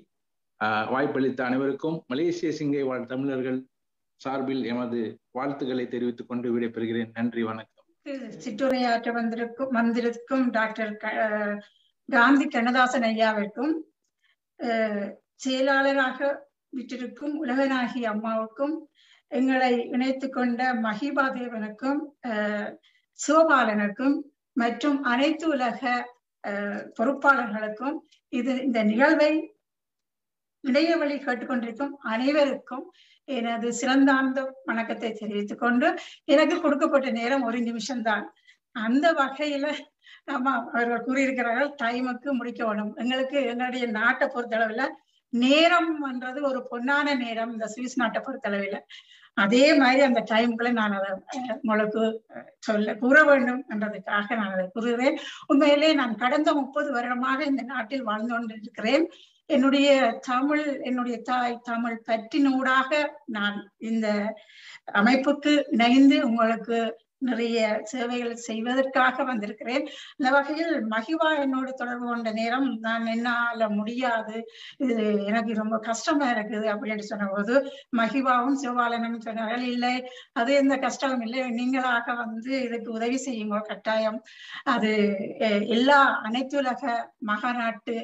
Speaker 7: அஹ், வாய்ப்பளித்த அனைவருக்கும் மலேசிய சிங்கை வாழ் தமிழர்கள் சார்பில் எமது வாழ்த்துக்களை தெரிவித்துக் கொண்டு விடைபெறுகிறேன். நன்றி வணக்கம்.
Speaker 8: சிற்றுரையாற்ற வந்திருக்கும் வந்திருக்கும் டாக்டர் க- அஹ் காந்தி கண்ணதாசன் ஐயாவிற்கும் அஹ் செயலாளராக விட்டிருக்கும் உலகநாயகி அம்மாவுக்கும் எங்களை இணைத்து கொண்ட மஹிபா தேவனுக்கும் சிவபாலனுக்கும் மற்றும் அனைத்து உலக பொறுப்பாளர்களுக்கும் இது இந்த நிகழ்வை இணைய வழி கேட்டுக்கொண்டிருக்கும் அனைவருக்கும் எனது சிறந்தார்ந்த வணக்கத்தை தெரிவித்துக் கொண்டு எனக்கு கொடுக்கப்பட்ட நேரம் ஒரு நிமிஷம்தான். அந்த வகையில ஆமா அவர்கள் கூறியிருக்கிறார்கள் டைமுக்கு முடிக்க வேணும். எங்களுக்கு எங்களுடைய நாட்டை பொறுத்தளவுல நேரம் என்றது ஒரு பொன்னான நேரம் இந்த சுவிஸ் நாட்டை பொறுத்தளவில். அதே மாதிரி அந்த டைமுக்குள்ள நான் அதை உங்களுக்கு சொல்ல கூற வேண்டும் என்றதுக்காக நான் அதை கூறுகிறேன். உண்மையிலே நான் கடந்த முப்பது வருடமாக இந்த நாட்டில் வாழ்ந்து கொண்டிருக்கிறேன். என்னுடைய தமிழ் என்னுடைய தாய் தமிழ் பற்றினூடாக நான் இந்த அமைப்புக்கு இணைந்து உங்களுக்கு நிறைய சேவைகள் செய்வதற்காக வந்திருக்கிறேன். இந்த வகையில் மகிவா என்னோடு தொடர்பு கொண்ட நேரம் நான் என்னால முடியாது. இது எனக்கு ரொம்ப கஷ்டமா இருக்குது அப்படின்னு சொன்னபோது மகிவாவும் சிவபாலனும் சொன்னார்கள் இல்லை அது எந்த கஷ்டமும் இல்லை. நீங்களாக வந்து இதுக்கு உதவி செய்யுங்க கட்டாயம். அது எல்லா அனைத்துலக மகாநாட்டு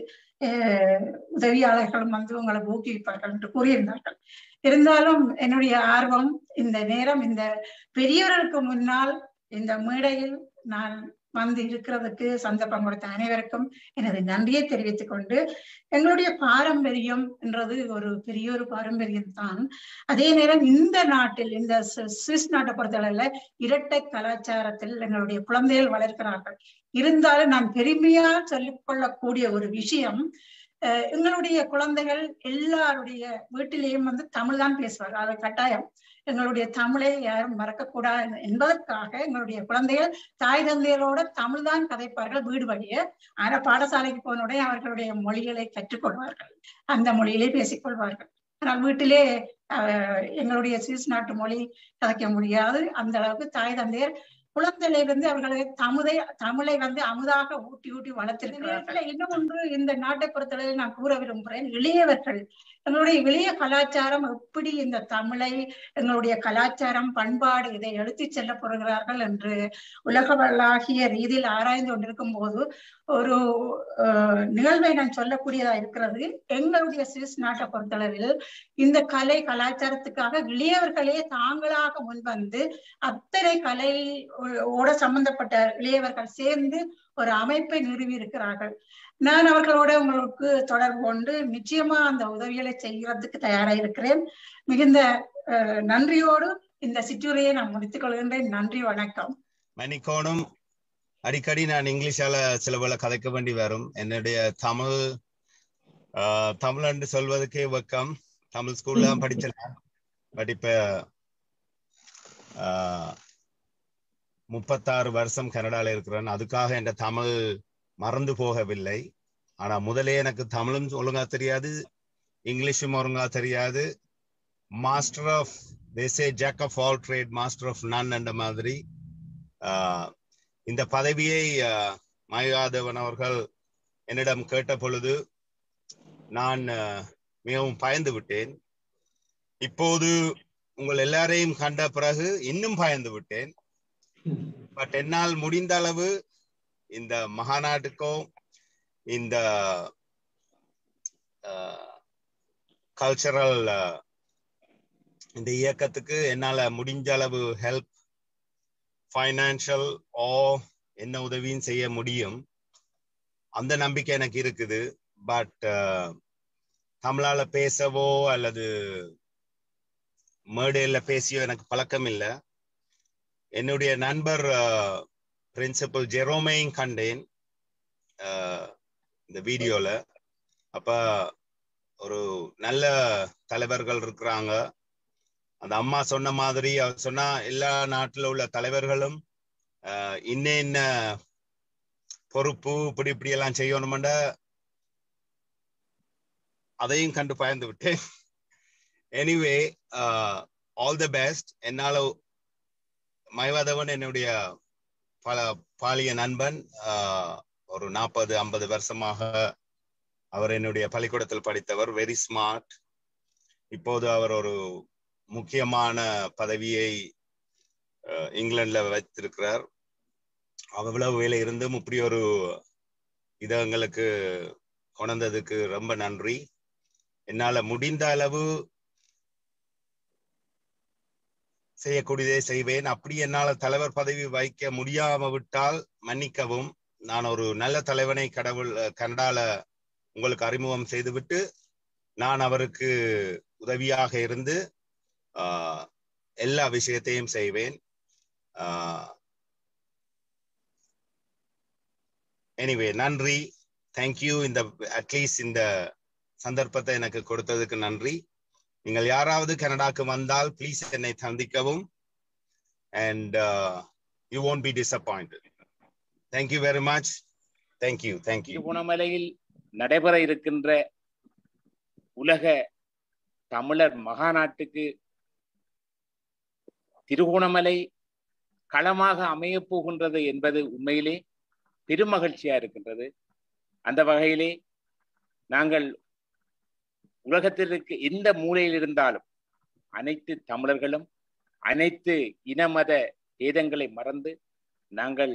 Speaker 8: உதவியாளர்களும் வந்து உங்களை ஊக்குவிப்பார்கள் என்று கூறியிருந்தார்கள். இருந்தாலும் என்னுடைய ஆர்வம் இந்த நேரம் இந்த பெரியவர்களுக்கு முன்னால் இந்த மேடையில் நான் வந்து இருக்கிறதுக்கு சந்தர்ப்பம் கொடுத்த அனைவருக்கும் எனது நன்றியை தெரிவித்துக் கொண்டு எங்களுடைய பாரம்பரியம் என்றது ஒரு பெரிய ஒரு பாரம்பரியம் தான். அதே நேரம் இந்த நாட்டில் இந்த சுவிஸ் நாட்டை பொறுத்தளவுல இரட்டை கலாச்சாரத்தில் எங்களுடைய குழந்தைகள் வளர்க்கிறார்கள். இருந்தாலும் நான் பெருமையா சொல்லிக்கொள்ளக்கூடிய ஒரு விஷயம் அஹ் எங்களுடைய குழந்தைகள் எல்லாருடைய வீட்டிலேயும் வந்து தமிழ் தான் பேசுவார்கள். அது கட்டாயம். எங்களுடைய தமிழை யாரும் மறக்கக்கூடாது என்பதற்காக எங்களுடைய குழந்தைகள் தாய் தந்தையரோட தமிழ் தான் கதைப்பார்கள் வீடு வழிய. ஆனா பாடசாலைக்கு போன அவர்களுடைய மொழிகளை கற்றுக்கொள்வார்கள். அந்த மொழியிலே பேசிக்கொள்வார்கள். ஆனால் வீட்டிலே எங்களுடைய சுவிஸ் நாட்டு மொழி கதைக்க முடியாது. அந்த அளவுக்கு தாய் தந்தையர் குழந்தையிலிருந்து அவர்களை தமிழை தமிழை வந்து அமுதாக ஊட்டி ஊட்டி வளர்த்திருக்கிறார்கள். இன்னும் ஒன்று இந்த நாட்டை பொறுத்தளவில் நான் கூற விரும்புகிறேன். இளையவர்கள் எங்களுடைய இளைய கலாச்சாரம் எப்படி இந்த தமிழை எங்களுடைய கலாச்சாரம் பண்பாடு இதை எடுத்து செல்ல போகிறார்கள் என்று உலகவளாகிய ரீதியில் ஆராய்ந்து கொண்டிருக்கும் போது ஒரு நிகழ்வை நான் சொல்லக்கூடியதா இருக்கிறது. எங்களுடைய சுவிஸ் நாட்டை பொறுத்தளவில் இந்த கலை கலாச்சாரத்துக்காக இளையவர்களே தாங்களாக முன்வந்து அத்தனை கலை ஓட சம்பந்தப்பட்ட இளையவர்கள் சேர்ந்து ஒரு அமைப்பை நிறுவி இருக்கிறார்கள் நான் அவர்களோட உங்களுக்கு தொடர்பு கொண்டு நிச்சயமா அந்த உதவிகளை செய்யறதுக்கு தயாரா இருக்கிறேன். மிகுந்த நன்றியோடு இந்த சிற்றுரையை நான் முடித்துக் கொள்கின்றேன். நன்றி வணக்கம்.
Speaker 9: மணிக்கோணம் அடிக்கடி நான் இங்கிலீஷால சில பல கதைக்க வேண்டி வரும். என்னுடைய தமிழ் ஆஹ், தமிழ் என்று சொல்வதற்கே வெக்கம். தமிழ் ஸ்கூல்ல தான் படிச்சேன் பட் இப்ப ஆஹ், முப்பத்தாறு வருஷம் கனடால இருக்கிறேன். அதுக்காக என் தமிழ் மறந்து போகவில்லை. ஆனா முதலே எனக்கு தமிழும் ஒழுங்கா தெரியாது இங்கிலீஷும் ஒழுங்கா தெரியாது. Master of these jack of all trade master of none என்ற மாதிரி. இந்த பதவியை மாயாதவன் அவர்கள் என்னிடம் கேட்ட பொழுது நான் மிகவும் பயந்து விட்டேன். இப்போது உங்கள் எல்லாரையும் கண்ட பிறகு இன்னும் பயந்து விட்டேன். பட் என்னால் முடிந்த அளவு இந்த மகாநாட்டுக்கும் இந்த கல்ச்சரல் இந்த இயக்கத்துக்கு என்னால முடிஞ்ச அளவு ஹெல்ப் ஃபைனான்சியல் ஓ என்ன உதவியும் செய்ய முடியும். அந்த நம்பிக்கை எனக்கு இருக்குது. பட் தமிழால பேசவோ அல்லது மேடையில பேசியோ எனக்கு பழக்கம் இல்லை. என்னுடைய நண்பர் பிரின்சிபல் ஜெரோமையும் கண்டேன் இந்த வீடியோல. அப்ப ஒரு நல்ல தலைவர்கள் இருக்கிறாங்க. அந்த அம்மா சொன்ன மாதிரி அவர் சொன்னா எல்லா நாட்டுல உள்ள தலைவர்களும் அஹ், இன்ன இன்ன பொறுப்பு இப்படி இப்படி எல்லாம் செய்யணுமெண்ட அதையும் கண்டு பயந்து விட்டேன். எனிவே ஆல் த பெஸ்ட் என்னால மைவாதவன் என்னுடைய பல பாலிய நண்பன் ஒரு நாற்பது ஐம்பது வருஷமாக அவர் என்னுடைய பள்ளிக்கூடத்தில் படித்தவர் வெரி ஸ்மார்ட் இப்போது அவர் ஒரு முக்கியமான பதவியை இங்கிலாந்துல வைத்திருக்கிறார். அவ்வளவு வேலை இருந்தும் இப்படி ஒரு இதை எங்களுக்கு கொண்டதுக்கு ரொம்ப நன்றி. என்னால முடிந்த அளவு செய்யக்கூடியதை செய்வேன். அப்படி என்னால் தலைவர் பதவி வைக்க முடியாம விட்டால் மன்னிக்கவும். நான் ஒரு நல்ல தலைவனை கடவுள் கனடால உங்களுக்கு அறிமுகம் செய்துவிட்டு நான் அவருக்கு உதவியாக இருந்து ஆஹ், எல்லா விஷயத்தையும் செய்வேன். எனிவே நன்றி. தேங்க்யூ இந்த அட்லீஸ்ட் இந்த சந்தர்ப்பத்தை எனக்கு கொடுத்ததுக்கு நன்றி. நீங்கள் யாராவது கனடாக்கு வந்தால் ப்ளீஸ் என்னை சந்திக்கவும். And you won't be disappointed. Thank you very much thank you thank you
Speaker 10: குணமலையில் நடைபெற இருக்கின்ற உலக தமிழர் மகாநாட்டுக்கு திருகோணமலை களமாக அமையப் போகின்றது என்பது உண்மையிலே பெருமகிழ்ச்சியா இருக்கின்றது. அந்த வகையிலே நாங்கள் உலகத்திற்கு எந்த மூலையில் இருந்தாலும் அனைத்து தமிழர்களும் அனைத்து இனமத வேதங்களை மறந்து நாங்கள்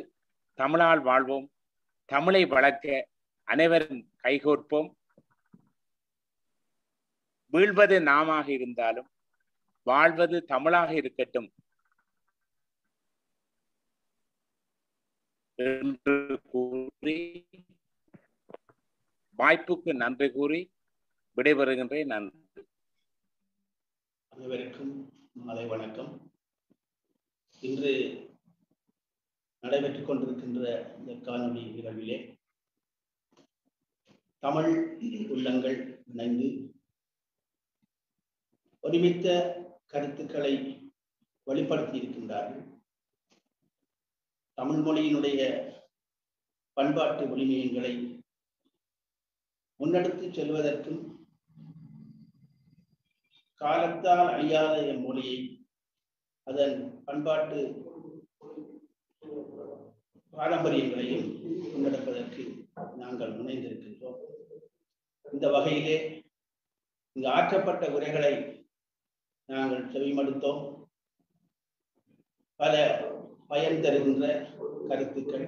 Speaker 10: தமிழால் வாழ்வோம். தமிழை வளர்க்க அனைவரும் கைகோர்ப்போம். வீழ்வது நாமாக இருந்தாலும் வாழ்வது தமிழாக இருக்கட்டும். என்று கூறி வாய்ப்புக்கு நன்றி கூறி விடைபெறுகின்றேன். நன்றி.
Speaker 11: அனைவருக்கும் மாலை வணக்கம். இன்று நடைபெற்றுக் கொண்டிருக்கின்ற இந்த காணொளி நிகழ்விலே தமிழ் உள்ளங்கள் இணைந்து ஒருமித்த கருத்துக்களை வெளிப்படுத்தி இருக்கின்றார்கள். தமிழ் மொழியினுடைய பண்பாட்டு விளிமியங்களை முன்னெடுத்து செல்வதற்கும் காலத்தால் அழியாத என் மொழியை அதன் பண்பாட்டு பாரம்பரியங்களையும் முன்னெடுப்பதற்கு நாங்கள் முனைந்திருக்கின்றோம். இந்த வகையிலே இங்கு ஆற்றப்பட்ட உரைகளை நாங்கள் செவிமடுத்தோம். பல பயன் தருகின்ற கருத்துக்கள்.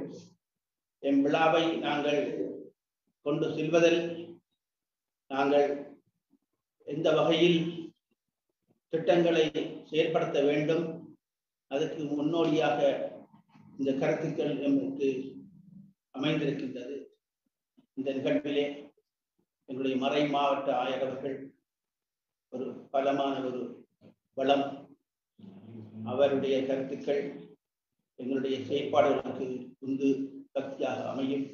Speaker 11: எம் விழாவை நாங்கள் கொண்டு செல்வதில் நாங்கள் எந்த வகையில் திட்டங்களை செயற்படுத்த வேண்டும். அதற்கு முன்னோடியாக இந்த கருத்துக்கள் எமக்கு அமைந்திருக்கின்றது. இந்த நிகழ்விலே எங்களுடைய மறை மாவட்ட ஆயர் அவர்கள் ஒரு பலமான ஒரு பலம் அவருடைய கருத்துக்கள் எங்களுடைய செயற்பாடுகளுக்கு உந்து சக்தியாக அமையும்.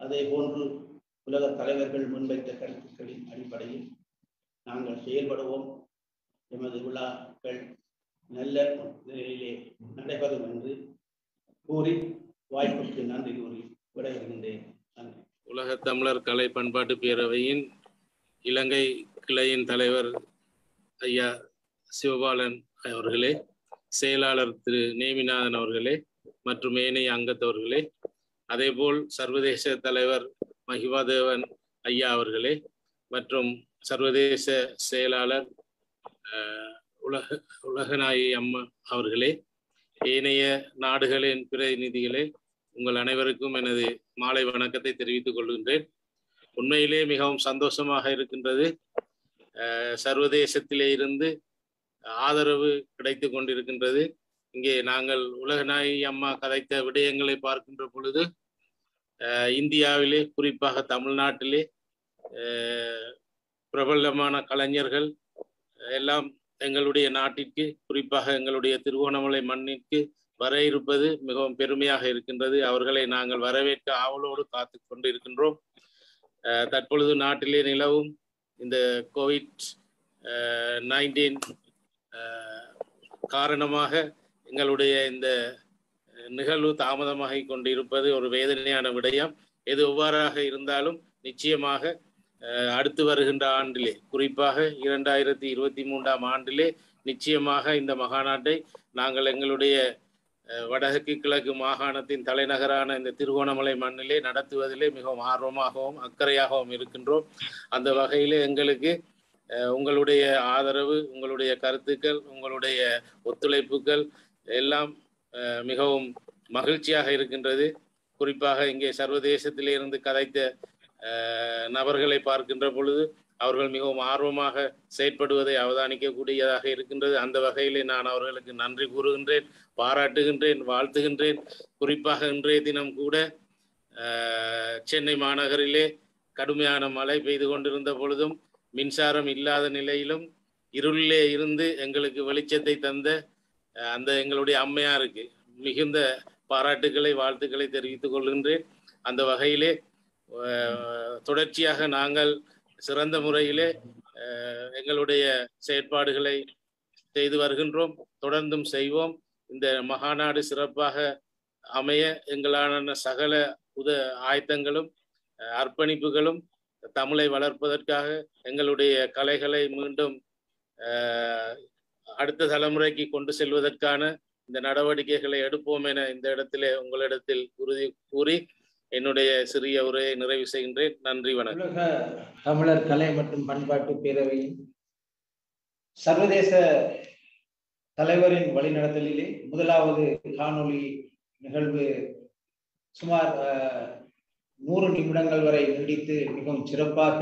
Speaker 11: அதே போன்று உலக தலைவர்கள் முன்வைத்த கருத்துக்களின் அடிப்படையில் நாங்கள் செயல்படுவோம். எமது விழாக்கள் நல்ல நிலையிலே நடைபெறும் என்று கூறி வாய்ப்புக்கு நன்றி கூறி விடைபெறுகின்றேன். நன்றி.
Speaker 12: உலக தமிழர் கலை பண்பாட்டு பேரவையின் இலங்கை கிளையின் தலைவர் ஐயா சிவபாலன் அவர்களே செயலாளர் திரு நேமிநாதன் அவர்களே மற்றும் ஏனைய அங்கத்தவர்களே அதேபோல் சர்வதேச தலைவர் மகிவாதேவன் ஐயா அவர்களே மற்றும் சர்வதேச செயலாளர் உலக உலகநாயகி அம்மா அவர்களே ஏனைய நாடுகளின் பிரதிநிதிகளே உங்கள் அனைவருக்கும் எனது மாலை வணக்கத்தை தெரிவித்துக் கொள்கின்றேன். உண்மையிலே மிகவும் சந்தோஷமாக இருக்கின்றது. சர்வதேசத்திலே இருந்து ஆதரவு கிடைத்து கொண்டிருக்கின்றது. இங்கே நாங்கள் உலகநாயகி அம்மா கதைத்த விடயங்களை பார்க்கின்ற பொழுது இந்தியாவிலே குறிப்பாக தமிழ்நாட்டிலே பிரபலமான கலைஞர்கள் எல்லாம் எங்களுடைய நாட்டிற்கு குறிப்பாக எங்களுடைய திருவோணமலை மண்ணிற்கு வர இருப்பது மிகவும் பெருமையாக இருக்கின்றது. அவர்களை நாங்கள் வரவேற்க ஆவலோடு காத்து கொண்டு இருக்கின்றோம் தற்பொழுது நாட்டிலே நிலவும் இந்த கோவிட் நைன்டீன் காரணமாக எங்களுடைய இந்த நிகழ்வு தாமதமாகி கொண்டிருப்பது ஒரு வேதனையான விடயம். எது எவ்வாறாக இருந்தாலும் நிச்சயமாக அடுத்து வருகின்ற ஆண்டிலே குறிப்பாக இரண்டாயிரத்தி இருபத்தி மூன்றாம் ஆண்டிலே நிச்சயமாக இந்த மகாநாட்டை நாங்கள் எங்களுடைய அஹ், வடக்கு கிழக்கு மாகாணத்தின் தலைநகரான இந்த திருகோணமலை மண்ணிலே நடத்துவதிலே மிகவும் ஆர்வமாகவும் அக்கறையாகவும் இருக்கின்றோம். அந்த வகையிலே எங்களுக்கு அஹ், உங்களுடைய ஆதரவு உங்களுடைய கருத்துக்கள் உங்களுடைய ஒத்துழைப்புகள் எல்லாம் அஹ், மிகவும் மகிழ்ச்சியாக இருக்கின்றது. குறிப்பாக இங்கே சர்வதேசத்திலிருந்து கதைத்த நபர்களை பார்க்கின்ற பொழுது அவர்கள் மிகவும் ஆர்வமாக செயற்படுவதை அவதானிக்கக்கூடியதாக இருக்கின்றது. அந்த வகையிலே நான் அவர்களுக்கு நன்றி கூறுகின்றேன் பாராட்டுகின்றேன் வாழ்த்துகின்றேன். குறிப்பாக இன்றைய தினம் கூட சென்னை மாநகரிலே கடுமையான மழை பெய்து கொண்டிருந்த பொழுதும் மின்சாரம் இல்லாத நிலையிலும் இருளிலே இருந்து எங்களுக்கு வெளிச்சத்தை தந்த அந்த எங்களுடைய அம்மையாருக்கு மிகுந்த பாராட்டுக்களை வாழ்த்துக்களை தெரிவித்துக் கொள்கின்றேன். அந்த வகையிலே தொடர்ச்சியாக நாங்கள் சிறந்த முறையிலே அஹ், எங்களுடைய செயற்பாடுகளை செய்து வருகின்றோம். தொடர்ந்தும் செய்வோம். இந்த மகாநாடு சிறப்பாக அமைய எங்களான சகல உத ஆயத்தங்களும் அஹ், அர்ப்பணிப்புகளும் தமிழை வளர்ப்பதற்காக எங்களுடைய கலைகளை மீண்டும் அடுத்த தலைமுறைக்கு கொண்டு செல்வதற்கான இந்த நடவடிக்கைகளை எடுப்போம் என இந்த இடத்திலே உங்களிடத்தில் உறுதி கூறி என்னுடைய சிறிய உரையை நிறைவு செய்கின்றேன் நன்றி வணக்கம்.
Speaker 4: உலக தமிழர் கலை மற்றும் பண்பாட்டு பேரவையின் சர்வதேச தலைவரின் வழிநடத்தலிலே முதலாவது காணொளி நிகழ்வு சுமார் நூறு நிமிடங்கள் வரை நீடித்து மிகவும் சிறப்பாக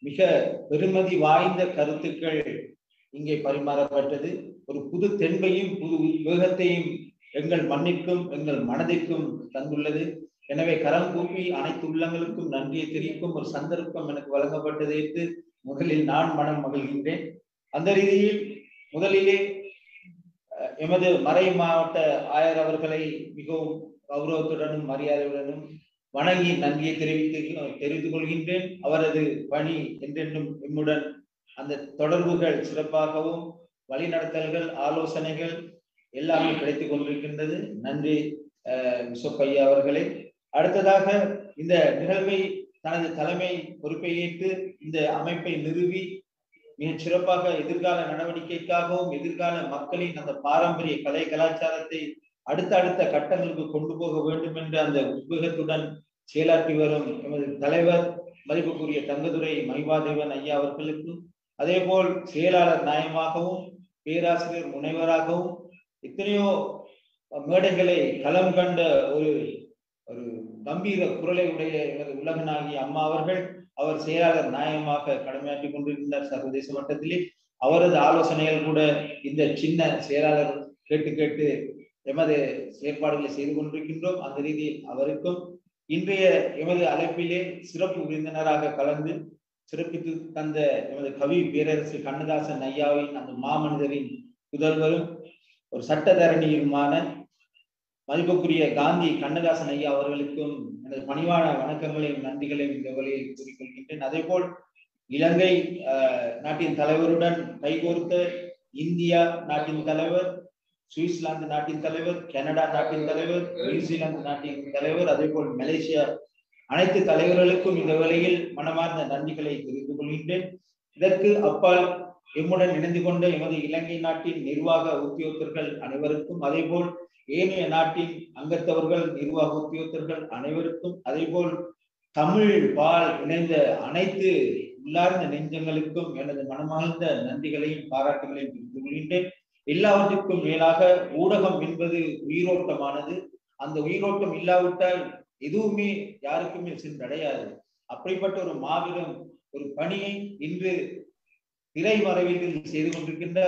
Speaker 4: மிக பெருமதி வாய்ந்த கருத்துக்கள் இங்கே பரிமாறப்பட்டது. ஒரு புது தென்பையும் புது வேகத்தையும் எங்கள் மண்ணிற்கும் எங்கள் மனதிற்கும் தந்துள்ளது. எனவே கரம் கூப்பி அனைத்து உள்ளங்களுக்கும் நன்றியை தெரிவிக்கும் ஒரு சந்தர்ப்பம் எனக்கு வழங்கப்பட்டதற்கு முதலில் நான் மனம் மகிழ்கின்றேன். அந்த ரீதியில் முதலிலே எமது மறை மாவட்ட ஆயர் அவர்களை மிகவும் கௌரவத்துடனும் மரியாதையுடனும் வணங்கி நன்றியை தெரிவித்து தெரிவித்துக் கொள்கின்றேன். அவரது பணி என்றென்றும் எம்முடன் அந்த தொடர்புகள் சிறப்பாகவும் வழிநடத்தல்கள் ஆலோசனைகள் எல்லாமே கிடைத்துக் கொண்டிருக்கின்றது. நன்றி அஹ், அவர்களே. அடுத்ததாக இந்த நிகழ்வை தனது தலைமை பொறுப்பை ஏற்று இந்த அமைப்பை நிறுவி மிக சிறப்பாக எதிர்கால நடவடிக்கைக்காகவும் எதிர்கால மக்களின் அந்த பாரம்பரிய கலை கலாச்சாரத்தை அடுத்த அடுத்த கட்டங்களுக்கு கொண்டு போக வேண்டும் என்ற அந்த உத்வேகத்துடன் செயலாற்றி வரும் எமது தலைவர் மதிப்புக்குரிய தங்கதுரை மகிவாதேவன் ஐயா அவர்களுக்கும் அதேபோல் செயலாளர் நாயமாகவும் பேராசிரியர் முனைவராகவும் எத்தனையோ மேடைகளை களம் கண்ட ஒரு ஒரு கம்பீர குரலை உடைய எமது உலகனாகிய அம்மா அவர்கள் அவர் செயலாளர் நாயகமாக கடமையாற்றிக் கொண்டிருந்தார் சர்வதேச மட்டத்திலே அவரது ஆலோசனைகள் கூட இந்த சின்ன செயலாளர் கேட்டு கேட்டு எமது செயற்பாடுகளை செய்து கொண்டிருக்கின்றோம். அந்த ரீதியில் அவருக்கும் இன்றைய எமது அழைப்பிலே சிறப்பு விருந்தினராக கலந்து சிறப்பித்து தந்த எமது கவி பேரரசு கண்ணதாசன் ஐயாவின் அந்த மாமனிதரின் புதல்வரும் ஒரு சட்டத்தரணியுமான மதிப்புக்குரிய காந்தி கண்ணதாசன் ஐயா அவர்களுக்கும் எனது பணிவான வணக்கங்களையும் நன்றிகளையும் இந்த வழியில் கூறிக்கொள்கின்றேன். அதே போல் இலங்கை நாட்டின் தலைவருடன் கைகோர்த்த இந்தியா நாட்டின் தலைவர் சுவிட்சர்லாந்து நாட்டின் தலைவர் கனடா நாட்டின் தலைவர் நியூசிலாந்து நாட்டின் தலைவர் அதே போல் மலேசியா அனைத்து தலைவர்களுக்கும் இந்த வேளையில் மனமார்ந்த நன்றிகளை தெரிந்து கொள்கின்றேன். இதற்கு அப்பால் எம்முடன் இணைந்து கொண்ட எமது இலங்கை நாட்டின் நிர்வாக உத்தியோகத்தர்கள் அனைவருக்கும் அதேபோல் ஏனைய நாட்டின் அங்கத்தவர்கள் நிர்வாக உத்தியோகத்தர்கள் அனைவருக்கும் அதேபோல் தமிழ் பால் இணைந்த அனைத்து உள்ளார்ந்த நெஞ்சங்களுக்கும் எனது மனமார்ந்த நன்றிகளையும் பாராட்டுகளையும் தெரிந்து கொள்கின்றேன். எல்லாவற்றுக்கும் மேலாக ஊடகம் என்பது உயிரோட்டமானது. அந்த உயிரோட்டம் இல்லாவிட்டால் எதுவுமே யாருக்குமே சென்றடையாது. அப்படிப்பட்ட ஒரு மாபெரும் ஒரு பணியை இன்று திரை திரைமறைவில் செய்து கொண்டிருக்கின்ற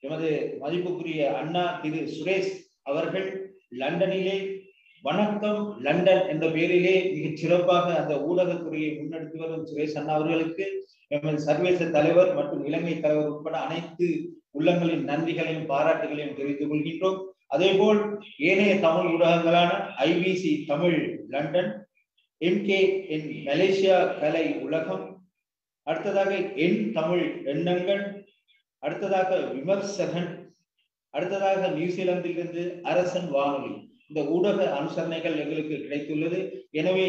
Speaker 4: எமது மதிப்புக்குரிய அண்ணா திரு சுரேஷ் அவர்கள் லண்டனிலே வணக்கம் லண்டன் என்ற பெயரிலே மிகச் சிறப்பாக அந்த ஊடகத்துறையை முன்னெடுத்து வரும் சுரேஷ் அண்ணா அவர்களுக்கு எமது சர்வதேச தலைவர் மற்றும் இலங்கை தலைவர் உட்பட அனைத்து உள்ளங்களின் நன்றிகளையும் பாராட்டுகளையும் தெரிவித்துக் கொள்கின்றோம். அதே போல் ஏனைய Tamil ஊடகங்களான IBC Tamil London MK N Malaysia கலை உலகம் அடுத்ததாக என் தமிழ் எண்ணங்கள் அடுத்ததாக விமர்சகன் அடுத்ததாக நியூசிலாந்திலிருந்து அரசன் வானொலி. இந்த ஊடக அனுசரணைகள் எங்களுக்கு கிடைத்துள்ளது. எனவே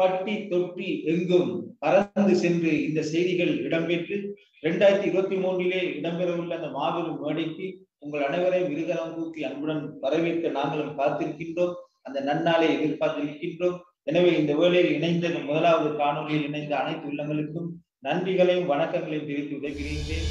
Speaker 4: பட்டி தொட்டி எங்கும் பறந்து சென்று இந்த செய்திகள் இடம்பெற்று இரண்டாயிரத்தி இருபத்தி மூன்றிலே இடம்பெறவுள்ள அந்த மாபெரும் மேடைக்கு உங்கள் அனைவரையும் இருகரம் தூக்கி அன்புடன் வரவேற்க நாங்களும் காத்திருக்கின்றோம். அந்த நன்னாளை எதிர்பார்த்திருக்கின்றோம். எனவே இந்த வேளையில் இணைந்த முதலாவது காணொலியில் இணைந்த அனைத்து உள்ளங்களுக்கும் நன்றிகளையும் வணக்கங்களையும் தெரிவித்து விடைபெறுகின்றேன்.